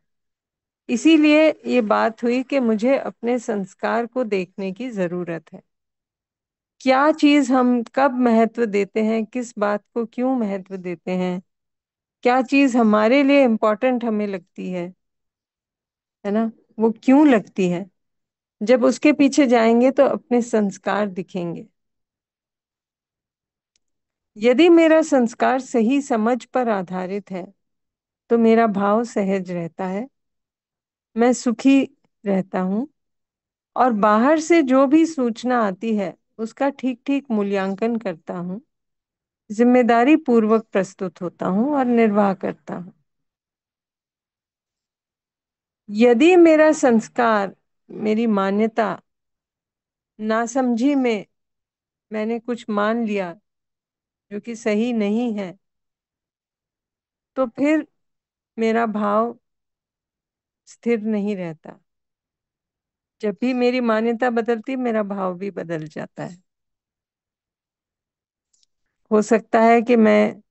इसीलिए ये बात हुई कि मुझे अपने संस्कार को देखने की ज़रूरत है। क्या चीज़ हम कब महत्व देते हैं, किस बात को क्यों महत्व देते हैं? क्या चीज़ हमारे लिए इम्पोर्टेंट हमें लगती है? है ना? वो क्यों लगती है? जब उसके पीछे जाएँगे तो अपने संस्कार दिखेंगे। यदि मेरा संस्कार सही समझ पर आधारित है तो मेरा भाव सहज रहता है, मैं सुखी रहता हूँ, और बाहर से जो भी सूचना आती है उसका ठीक ठीक मूल्यांकन करता हूँ, ज़िम्मेदारी पूर्वक प्रस्तुत होता हूँ और निर्वाह करता हूँ। यदि मेरा संस्कार, मेरी मान्यता नासमझी में मैंने कुछ मान लिया जो कि सही नहीं है तो फिर मेरा भाव स्थिर नहीं रहता। जब भी मेरी मान्यता बदलती, मेरा भाव भी बदल जाता है। हो सकता है कि मैं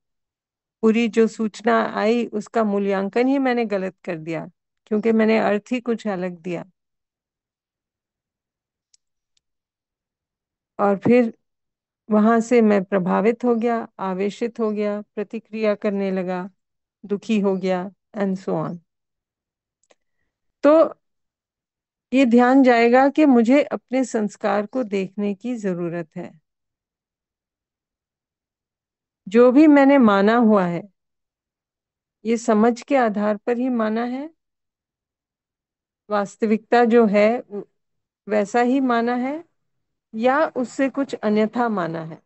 पूरी जो सूचना आई, उसका मूल्यांकन ही मैंने गलत कर दिया, क्योंकि मैंने अर्थ ही कुछ अलग दिया। और फिर वहाँ से मैं प्रभावित हो गया, आवेशित हो गया, प्रतिक्रिया करने लगा, दुखी हो गया एंड सो ऑन तो ये ध्यान जाएगा कि मुझे अपने संस्कार को देखने की ज़रूरत है। जो भी मैंने माना हुआ है, ये समझ के आधार पर ही माना है। वास्तविकता जो है वैसा ही माना है, या उससे कुछ अन्यथा माना है।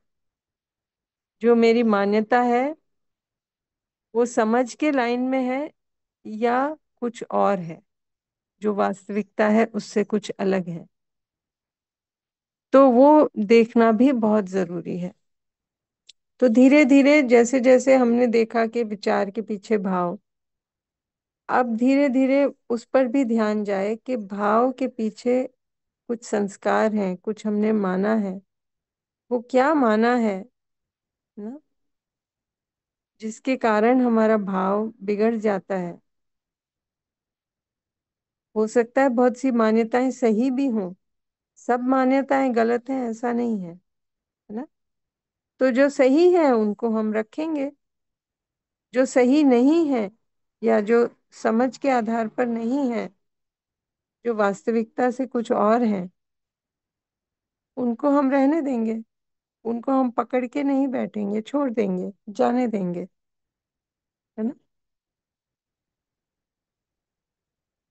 जो मेरी मान्यता है, वो समझ के लाइन में है, या कुछ और है। जो वास्तविकता है, उससे कुछ अलग है। तो वो देखना भी बहुत ज़रूरी है। तो धीरे धीरे जैसे जैसे हमने देखा कि विचार के पीछे भाव, अब धीरे धीरे उस पर भी ध्यान जाए कि भाव के पीछे कुछ संस्कार हैं, कुछ हमने माना है। वो क्या माना है, ना? जिसके कारण हमारा भाव बिगड़ जाता है। हो सकता है बहुत सी मान्यताएँ सही भी हों। सब मान्यताएँ गलत हैं, ऐसा नहीं है है ना? तो जो सही है, उनको हम रखेंगे। जो सही नहीं है, या जो समझ के आधार पर नहीं है, जो वास्तविकता से कुछ और है, उनको हम रहने देंगे। उनको हम पकड़ के नहीं बैठेंगे, छोड़ देंगे, जाने देंगे, है ना?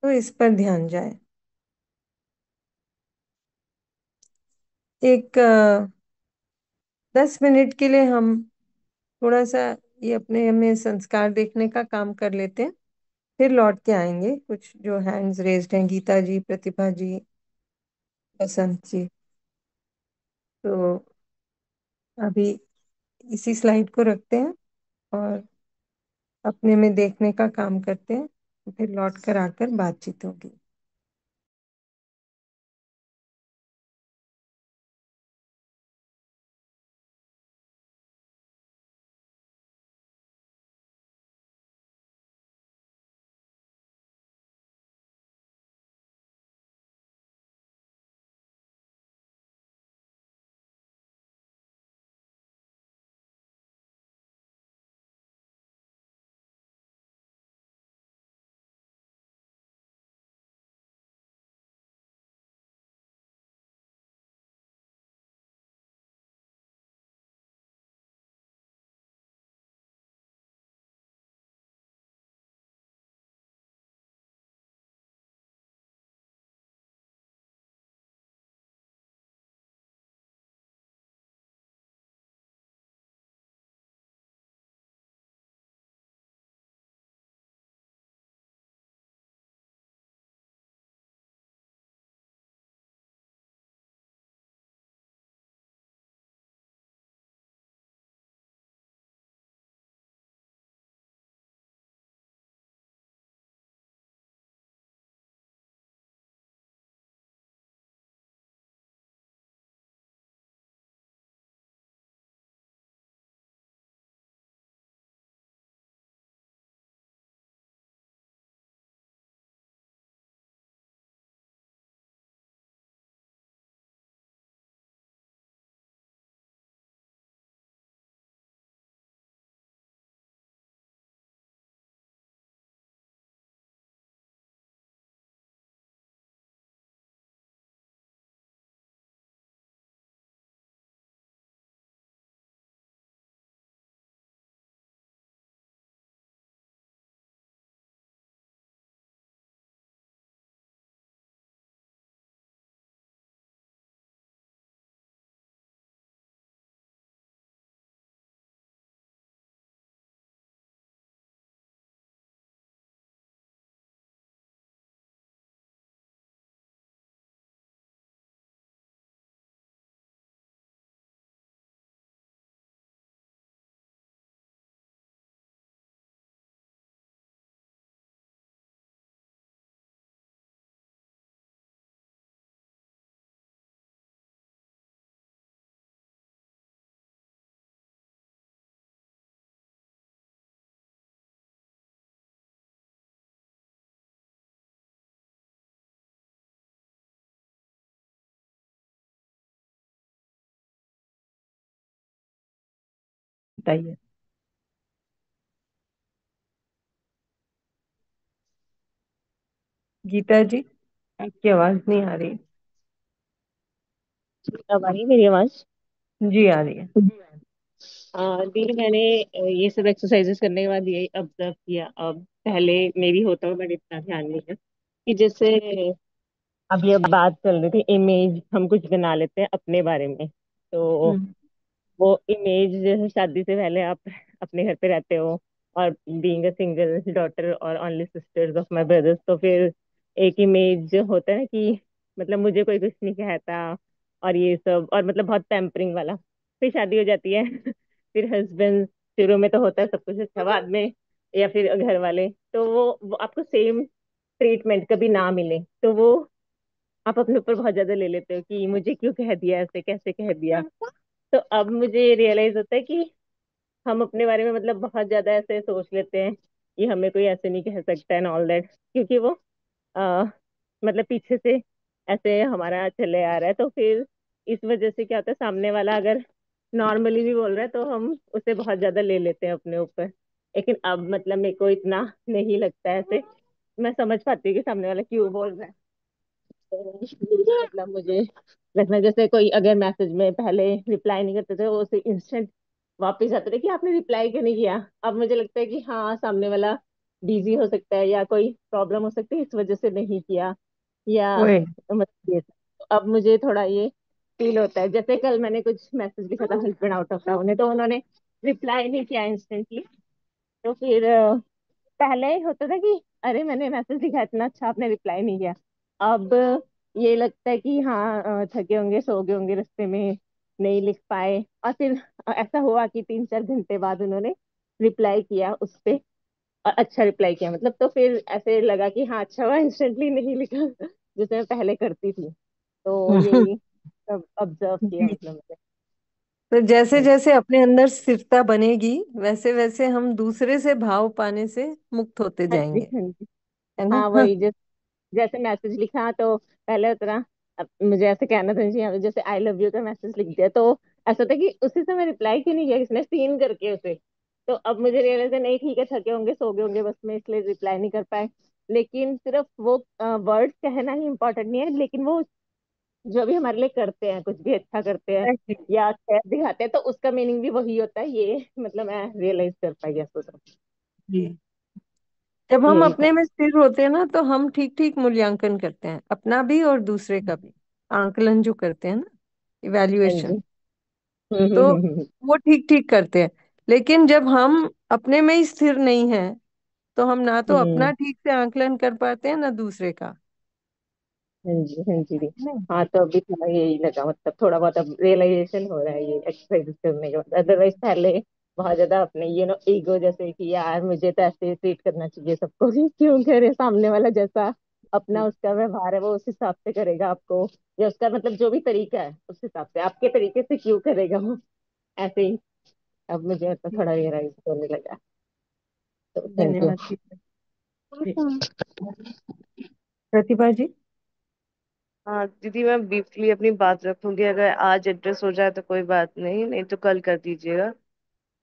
तो इस पर ध्यान जाए। एक दस मिनट के लिए हम थोड़ा सा ये अपने हमें संस्कार देखने का काम कर लेते हैं। फिर लौट के आएँगे। कुछ जो हैंड्स रेज्ड हैं, गीता जी, प्रतिभा जी, बसंत जी। तो अभी इसी स्लाइड को रखते हैं और अपने में देखने का काम करते हैं। फिर लौट कर आकर बातचीत होगी। बताइए। गीता जी आपकी आवाज़ नहीं आ रही। अब आ रही है मेरी आवाज़? जी आ रही है। आ, दी मैंने अ, ये सब एक्सरसाइजेस करने के बाद ये ऑब्ज़र्व किया। अब पहले मेरी होता हो बट इतना ध्यान नहीं है कि जैसे अब ये बात चल रही थी इमेज हम कुछ बना लेते हैं अपने बारे में। तो हम्म। वो इमेज जैसे शादी से पहले आप अपने घर पे रहते हो और बीइंग अ सिंगल डॉटर और only sisters of my brothers तो फिर एक इमेज होता है ना कि मतलब मुझे कोई कुछ नहीं कहता और ये सब और मतलब बहुत पैम्परिंग वाला। फिर शादी हो जाती है फिर हस्बैंड शुरू में तो होता है सब कुछ अच्छा बाद में या फिर घर वाले तो वो, वो आपको सेम ट्रीटमेंट कभी ना मिले तो वो आप अपने ऊपर बहुत ज़्यादा ले लेते हो कि मुझे क्यों कह दिया ऐसे कैसे कह दिया। तो अब मुझे रियलाइज़ होता है कि हम अपने बारे में मतलब बहुत ज़्यादा ऐसे सोच लेते हैं कि हमें कोई ऐसे नहीं कह सकता एंड ऑल दैट क्योंकि वो आ, मतलब पीछे से ऐसे हमारा चले आ रहा है। तो फिर इस वजह से क्या होता है सामने वाला अगर नॉर्मली भी बोल रहा है तो हम उसे बहुत ज़्यादा ले लेते हैं अपने ऊपर। लेकिन अब मतलब मेरे को इतना नहीं लगता ऐसे। मैं समझ पाती हूँ कि सामने वाला क्यों बोल रहा है। तो मतलब मुझे है जैसे कोई अगर मैसेज में पहले रिप्लाई नहीं करते थे वो उसे इंस्टेंट वापस आते थे कि आपने रिप्लाई क्यों नहीं किया? अब मुझे लगता है कि हाँ सामने वाला बिज़ी हो सकता है या कोई प्रॉब्लम हो सकती है इस वजह से नहीं किया या मतलब ये अब मुझे थोड़ा ये फील होता है। जैसे कल मैंने कुछ मैसेज लिखा था हस्बैंड आउट ऑफ़ टाउन है तो उन्होंने रिप्लाई नहीं किया इंस्टेंटली तो फिर पहले होता था कि अरे मैंने मैसेज लिखा इतना अच्छा आपने रिप्लाई नहीं किया। अब ये लगता है कि हाँ थके होंगे सो गए होंगे रास्ते में नहीं लिख पाए। और फिर ऐसा हुआ कि तीन चार घंटे बाद उन्होंने रिप्लाई किया उस पे। और अच्छा रिप्लाई किया। मतलब तो फिर ऐसे लगा कि हाँ अच्छा हुआ इंस्टेंटली नहीं लिखा जैसे मैं पहले करती थी। तो यही सब ऑब्ज़र्व किया मतलब मैंने तो जैसे हम्म, जैसे अपने अंदर स्थिरता बनेगी वैसे वैसे हम दूसरे से भाव पाने से मुक्त होते हाँ जी जाएँगे। हाँ जी। है ना? हाँ वही जैसे मैसेज लिखा तो पहले उतना मुझे ऐसे कहना था जी जैसे आई लव यू का मैसेज लिख दिया तो ऐसा था कि उसी से मैं रिप्लाई क्यों नहीं किया किसने सीन करके उसे। तो अब मुझे रियलाइज़ है नहीं ठीक है थके होंगे सो गए होंगे बस में इसलिए रिप्लाई नहीं कर पाए। लेकिन सिर्फ़ वो वर्ड्स कहना ही इम्पोर्टेंट नहीं है लेकिन वो जो भी हमारे लिए करते हैं कुछ भी अच्छा करते हैं या केयर दिखाते हैं तो उसका मीनिंग भी वही होता है ये मतलब मैं रियलाइज़ कर पाई ऐसा तो जी। जब हम अपने में स्थिर होते हैं ना तो हम ठीक ठीक मूल्यांकन करते हैं अपना भी और दूसरे का भी। आंकलन जो करते हैं ना हाँ इवैल्यूएशन हम्म तो हम्म हम्म हम्म, वो ठीक ठीक करते हैं। लेकिन जब हम अपने में ही स्थिर नहीं है तो हम ना तो अपना हम्म। ठीक से आंकलन कर पाते हैं ना दूसरे का। हाँ जी हाँ जी। दी हाँ तो अभी थोड़ा यही लगा मतलब थोड़ा बहुत अब रियलाइजेशन हो रहा है ये एक्सरसाइज करने के बाद अदरवाइज़ पहले बहुत ज़्यादा अपने यू नो ईगो जैसे कि यार मुझे तो ऐसे ट्रीट करना चाहिए सबको भी क्यों करे सामने वाला जैसा अपना उसका व्यवहार है वो उस हिसाब से करेगा आपको या उसका मतलब जो भी तरीका है उस हिसाब से आपके तरीके से क्यों करेगा वो? ऐसे ही। अब मुझे मतलब थोड़ा रियलाइज़ होने लगा। तो थैंक यू धन्यवाद प्रतिभा जी? हाँ दीदी मैं ब्रीफली अपनी बात रखूँगी अगर आज एड्रेस हो जाए तो कोई बात नहीं नहीं तो कल कर दीजिएगा।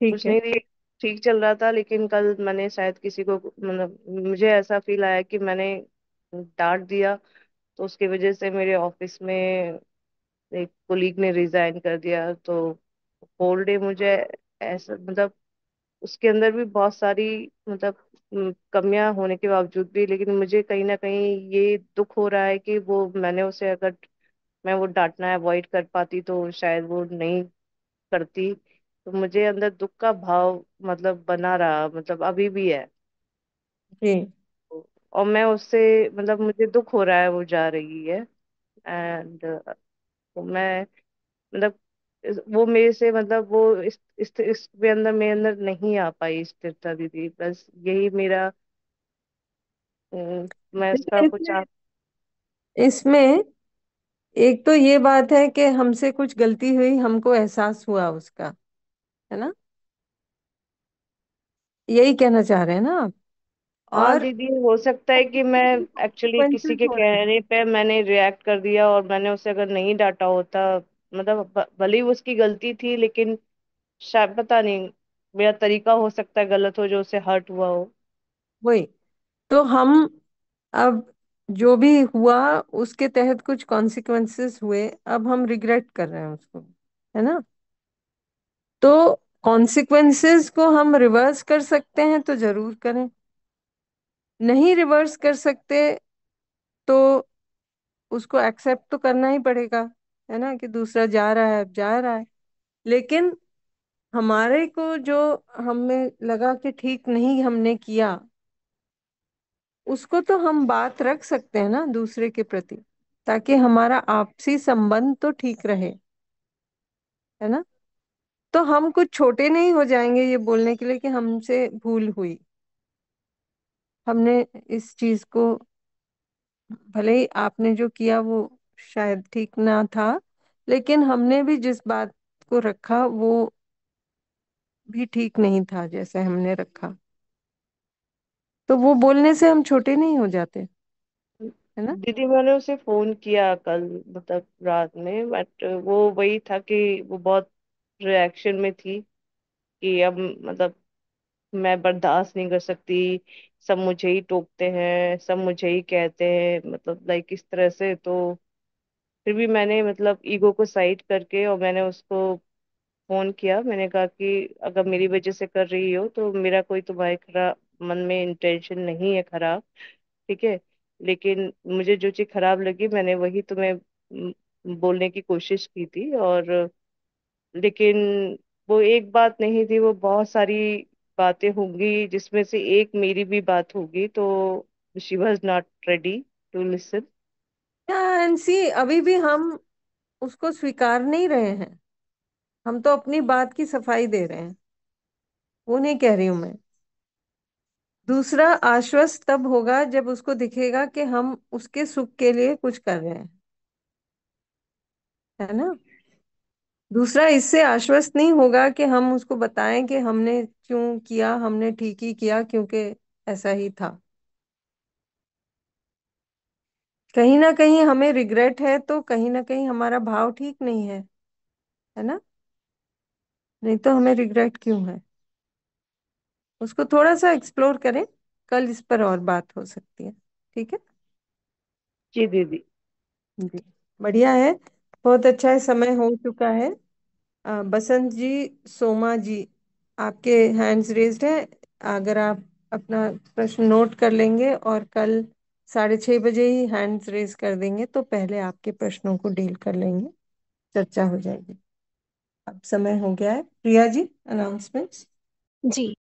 ठीक कुछ है। नहीं दी ठीक चल रहा था लेकिन कल मैंने शायद किसी को मतलब मुझे ऐसा फील आया कि मैंने डांट दिया तो उसकी वजह से मेरे ऑफ़िस में एक कोलीग ने रिजाइन कर दिया। तो होल डे मुझे ऐसा मतलब उसके अंदर भी बहुत सारी मतलब कमियाँ होने के बावजूद भी लेकिन मुझे कहीं ना कहीं ये दुख हो रहा है कि वो मैंने उसे अगर मैं वो डांटना अवॉइड कर पाती तो शायद वो नहीं करती। तो मुझे अंदर दुख का भाव मतलब बना रहा मतलब अभी भी है। जी। और मैं उससे मतलब मुझे दुख हो रहा है वो जा रही है। एंड मैं मतलब इस- वो मेरे से मतलब वो इस इस इसके अंदर मेरे अंदर नहीं आ पाई स्थिरता दीदी। बस यही मेरा अम, मैं इसका देखिए कुछ इसमें इसमें एक तो ये बात है कि हमसे कुछ गलती हुई हमको एहसास हुआ उसका। है ना? यही कहना चाह रहे हैं ना आप? हाँ और दीदी हो सकता है कि मैं एक्चुअली किसी के हो कहने पे मैंने रिएक्ट कर दिया और मैंने उसे अगर नहीं डांटा होता मतलब भ- भले ही उसकी गलती थी लेकिन शायद पता नहीं मेरा तरीका हो सकता है गलत हो जो उसे हर्ट हुआ हो। वही तो हम अब जो भी हुआ उसके तहत कुछ कॉन्सिक्वेंसेस हुए अब हम रिग्रेट कर रहे हैं उसको है ना? तो कॉन्सिक्वेंसेस को हम रिवर्स कर सकते हैं तो ज़रूर करें। नहीं रिवर्स कर सकते तो उसको एक्सेप्ट तो करना ही पड़ेगा, है ना, कि दूसरा जा रहा है, अब जा रहा है। लेकिन हमारे को जो हमें लगा कि ठीक नहीं हमने किया, उसको तो हम बात रख सकते हैं ना दूसरे के प्रति, ताकि हमारा आपसी संबंध तो ठीक रहे, है ना? तो हम कुछ छोटे नहीं हो जाएँगे ये बोलने के लिए कि हमसे भूल हुई। हमने इस चीज़ को, भले ही आपने जो किया वो शायद ठीक ना था, लेकिन हमने भी जिस बात को रखा वो भी ठीक नहीं था जैसे हमने रखा। तो वो बोलने से हम छोटे नहीं हो जाते, है ना? दीदी, मैंने उसे फ़ोन किया कल मतलब रात में, बट वो वही था कि वो बहुत रिएक्शन में थी कि अब मतलब मैं बर्दाश्त नहीं कर सकती, सब मुझे ही टोकते हैं, सब मुझे ही कहते हैं मतलब लाइक इस तरह से। तो फिर भी मैंने मतलब ईगो को साइड करके और मैंने उसको फ़ोन किया। मैंने कहा कि अगर मेरी वजह से कर रही हो तो मेरा कोई तुम्हारे खराब मन में इंटेंशन नहीं है खराब, ठीक है? लेकिन मुझे जो चीज़ खराब लगी, मैंने वही तुम्हें बोलने की कोशिश की थी और लेकिन वो एक बात नहीं थी, वो बहुत सारी बातें होंगी जिसमें से एक मेरी भी बात होगी तो she was not ready to listen see अभी भी हम उसको स्वीकार नहीं रहे हैं। हम तो अपनी बात की सफ़ाई दे रहे हैं। वो नहीं कह रही हूँ मैं। दूसरा आश्वस्त तब होगा जब उसको दिखेगा कि हम उसके सुख के लिए कुछ कर रहे हैं। है ना? दूसरा इससे आश्वस्त नहीं होगा कि हम उसको बताएँ कि हमने क्यों किया हमने ठीक ही किया क्योंकि ऐसा ही था। कहीं ना कहीं हमें रिग्रेट है तो कहीं ना कहीं हमारा भाव ठीक नहीं है है ना? नहीं तो हमें रिग्रेट क्यों है? उसको थोड़ा सा एक्सप्लोर करें कल इस पर और बात हो सकती है ठीक है? जी दीदी। जी बढ़िया है। बहुत अच्छा है समय हो चुका है। बसंत जी, सोमा जी, आपके हैंड्स रेज्ड है। अगर आप अपना प्रश्न नोट कर लेंगे और कल साढ़े छः बजे ही हैंड्स रेज कर देंगे तो पहले आपके प्रश्नों को डील कर लेंगे। चर्चा हो जाएगी। अब समय हो गया है। प्रिया जी अनाउंसमेंट्स जी।